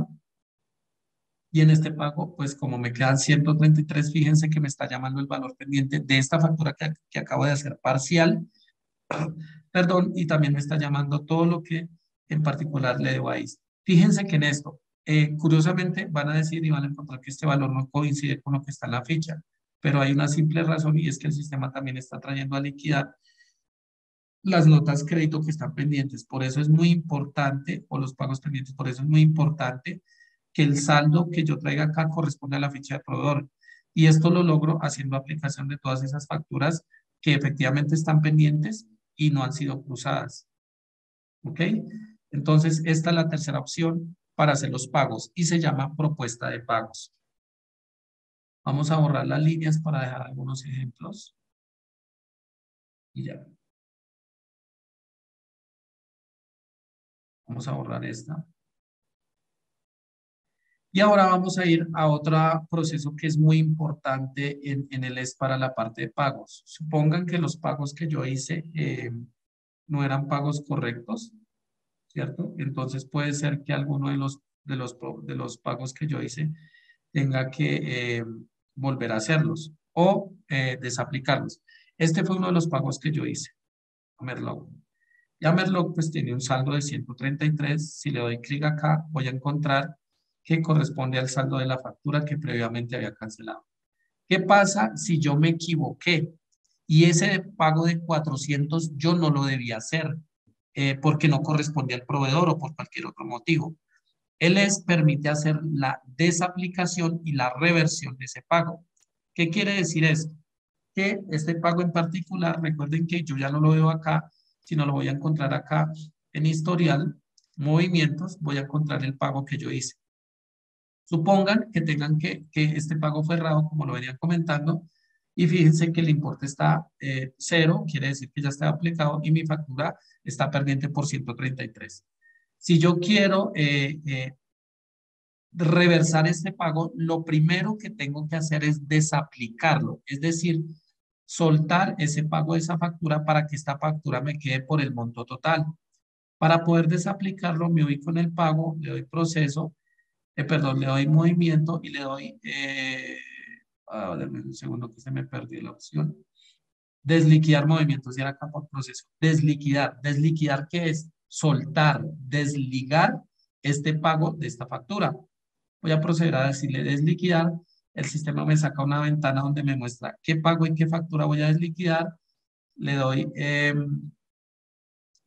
Y en este pago, pues como me quedan 133, fíjense que me está llamando el valor pendiente de esta factura que, que acabo de hacer parcial. Perdón, y también me está llamando todo lo que en particular le debo a. Fíjense que en esto, eh, curiosamente van a decir y van a encontrar que este valor no coincide con lo que está en la ficha, pero hay una simple razón y es que el sistema también está trayendo a liquidar las notas crédito que están pendientes. Por eso es muy importante, o los pagos pendientes, por eso es muy importante que el saldo que yo traiga acá corresponde a la ficha de proveedor. Y esto lo logro haciendo aplicación de todas esas facturas que efectivamente están pendientes y no han sido cruzadas. ¿Ok? Entonces, esta es la tercera opción para hacer los pagos y se llama propuesta de pagos. Vamos a borrar las líneas para dejar algunos ejemplos. Y ya. Vamos a borrar esta. Y ahora vamos a ir a otro proceso que es muy importante en, en el es para la parte de pagos. Supongan que los pagos que yo hice eh, no eran pagos correctos, ¿cierto? Entonces puede ser que alguno de los, de los, de los pagos que yo hice tenga que eh, volver a hacerlos o eh, desaplicarlos. Este fue uno de los pagos que yo hice a Merlot. Y a Merlot pues tiene un saldo de 133. Si le doy clic acá, voy a encontrar que corresponde al saldo de la factura que previamente había cancelado. ¿Qué pasa si yo me equivoqué? Y ese pago de 400 yo no lo debía hacer eh, porque no corresponde al proveedor o por cualquier otro motivo. Él les permite hacer la desaplicación y la reversión de ese pago. ¿Qué quiere decir esto? Que este pago en particular, recuerden que yo ya no lo veo acá, sino lo voy a encontrar acá en historial, movimientos, voy a encontrar el pago que yo hice. Supongan que tengan que, que este pago fue errado, como lo venían comentando, y fíjense que el importe está eh, cero, quiere decir que ya está aplicado y mi factura está pendiente por 133. Si yo quiero eh, eh, reversar este pago, lo primero que tengo que hacer es desaplicarlo, es decir, soltar ese pago de esa factura para que esta factura me quede por el monto total. Para poder desaplicarlo, me ubico en el pago, le doy proceso, eh, perdón, le doy movimiento y le doy, eh, ah, un segundo que se me perdió la opción, desliquidar movimientos y acá por proceso, desliquidar, desliquidar qué es soltar, desligar este pago de esta factura. Voy a proceder a decirle desliquidar, el sistema me saca una ventana donde me muestra qué pago y qué factura voy a desliquidar, le doy eh,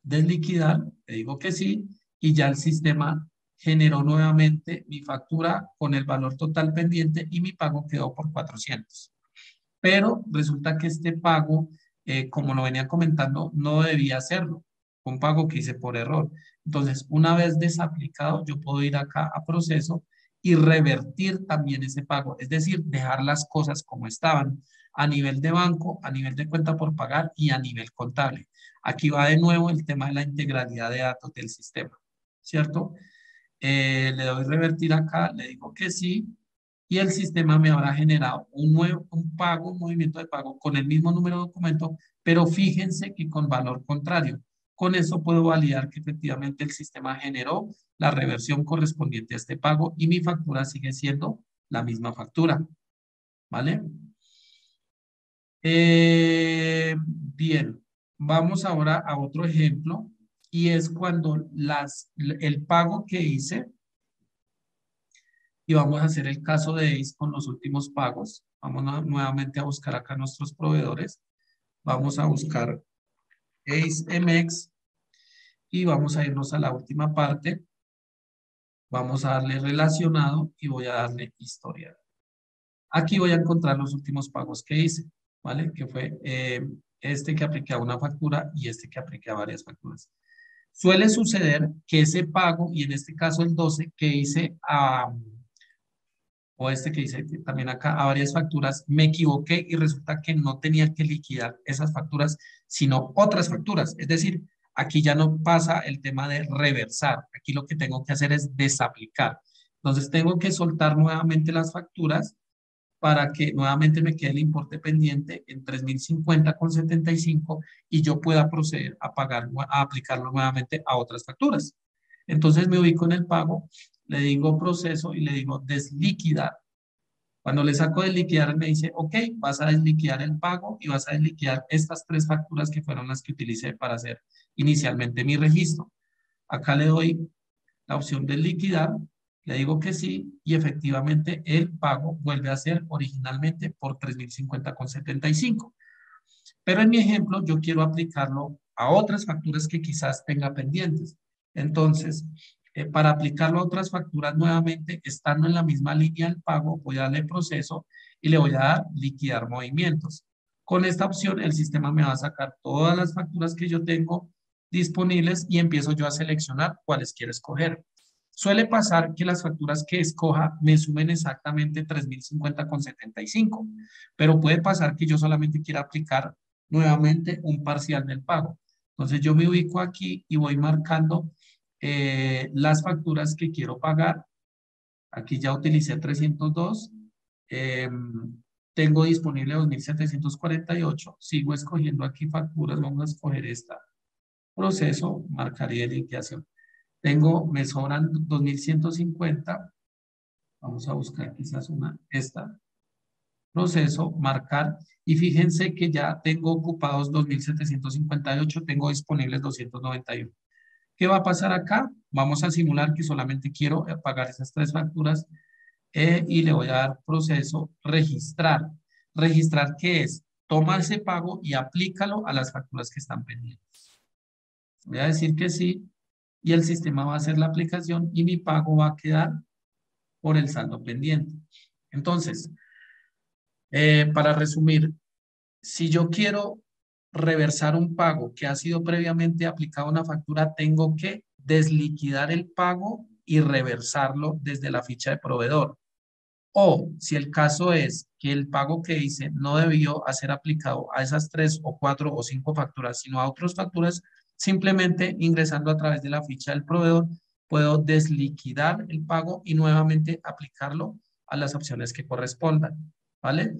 desliquidar, le digo que sí, y ya el sistema generó nuevamente mi factura con el valor total pendiente y mi pago quedó por 400. Pero resulta que este pago, eh, como lo venía comentando, no debía hacerlo. Un pago que hice por error. Entonces, una vez desaplicado, yo puedo ir acá a proceso y revertir también ese pago. Es decir, dejar las cosas como estaban a nivel de banco, a nivel de cuenta por pagar y a nivel contable. Aquí va de nuevo el tema de la integralidad de datos del sistema, ¿cierto? Eh, le doy revertir acá, le digo que sí, y el sistema me habrá generado un nuevo un pago, un movimiento de pago con el mismo número de documento, pero fíjense que con valor contrario. Con eso puedo validar que efectivamente el sistema generó la reversión correspondiente a este pago y mi factura sigue siendo la misma factura. ¿Vale? Eh, bien, vamos ahora a otro ejemplo y es cuando las, el pago que hice, y vamos a hacer el caso de ACE con los últimos pagos. Vamos nuevamente a buscar acá nuestros proveedores. Vamos a buscar ACE MX y vamos a irnos a la última parte. Vamos a darle relacionado y voy a darle historia. Aquí voy a encontrar los últimos pagos que hice, ¿vale? Que fue eh, este que apliqué a una factura y este que apliqué a varias facturas. Suele suceder que ese pago, y en este caso el 12 que hice a, o este que hice también acá a varias facturas, me equivoqué y resulta que no tenía que liquidar esas facturas, sino otras facturas. Es decir, aquí ya no pasa el tema de reversar. Aquí lo que tengo que hacer es desaplicar. Entonces tengo que soltar nuevamente las facturas para que nuevamente me quede el importe pendiente en 3.050,75 y yo pueda proceder a pagar, a aplicarlo nuevamente a otras facturas. Entonces me ubico en el pago, le digo proceso y le digo desliquidar. Cuando le saco de liquidar, me dice, ok, vas a desliquidar el pago y vas a desliquidar estas tres facturas que fueron las que utilicé para hacer inicialmente mi registro. Acá le doy la opción de liquidar le digo que sí y efectivamente el pago vuelve a ser originalmente por 3.050,75. Pero en mi ejemplo yo quiero aplicarlo a otras facturas que quizás tenga pendientes. Entonces, eh, para aplicarlo a otras facturas nuevamente, estando en la misma línea del pago, voy a darle proceso y le voy a dar liquidar movimientos. Con esta opción, el sistema me va a sacar todas las facturas que yo tengo disponibles y empiezo yo a seleccionar cuáles quiero escoger. Suele pasar que las facturas que escoja me sumen exactamente 3.050,75, pero puede pasar que yo solamente quiera aplicar nuevamente un parcial del pago. Entonces yo me ubico aquí y voy marcando eh, las facturas que quiero pagar Aquí ya utilicé 302. Em, tengo disponible 2.748. Sigo escogiendo aquí facturas. Vamos a escoger esta. Proceso, marcaría de liquidación. Tengo, me sobran 2.150. Vamos a buscar quizás una, esta. Proceso, marcar. Y fíjense que ya tengo ocupados 2.758, tengo disponibles 291. ¿Qué va a pasar acá? Vamos a simular que solamente quiero pagar esas tres facturas eh, y le voy a dar proceso registrar. Registrar, ¿qué es? Toma ese pago y aplícalo a las facturas que están pendientes. Voy a decir que sí y el sistema va a hacer la aplicación y mi pago va a quedar por el saldo pendiente. Entonces, eh, para resumir, si yo quiero reversar un pago que ha sido previamente aplicado a una factura, tengo que desliquidar el pago y reversarlo desde la ficha de proveedor. O si el caso es que el pago que hice no debió ser aplicado a esas tres o cuatro o cinco facturas, sino a otras facturas, simplemente ingresando a través de la ficha del proveedor, puedo desliquidar el pago y nuevamente aplicarlo a las opciones que correspondan. ¿Vale?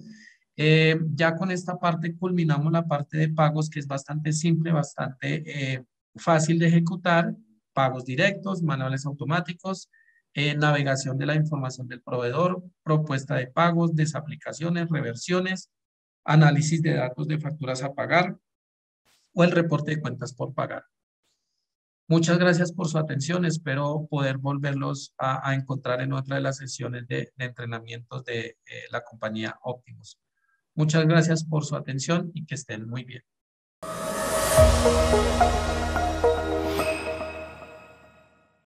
Eh, ya con esta parte culminamos la parte de pagos que es bastante simple, bastante eh, fácil de ejecutar. Pagos directos, manuales automáticos, eh, navegación de la información del proveedor, propuesta de pagos, desaplicaciones, reversiones, análisis de datos de facturas a pagar o el reporte de cuentas por pagar. Muchas gracias por su atención. Espero poder volverlos a, encontrar en otra de las sesiones de, de entrenamientos de la compañía Optimus. Muchas gracias por su atención y que estén muy bien.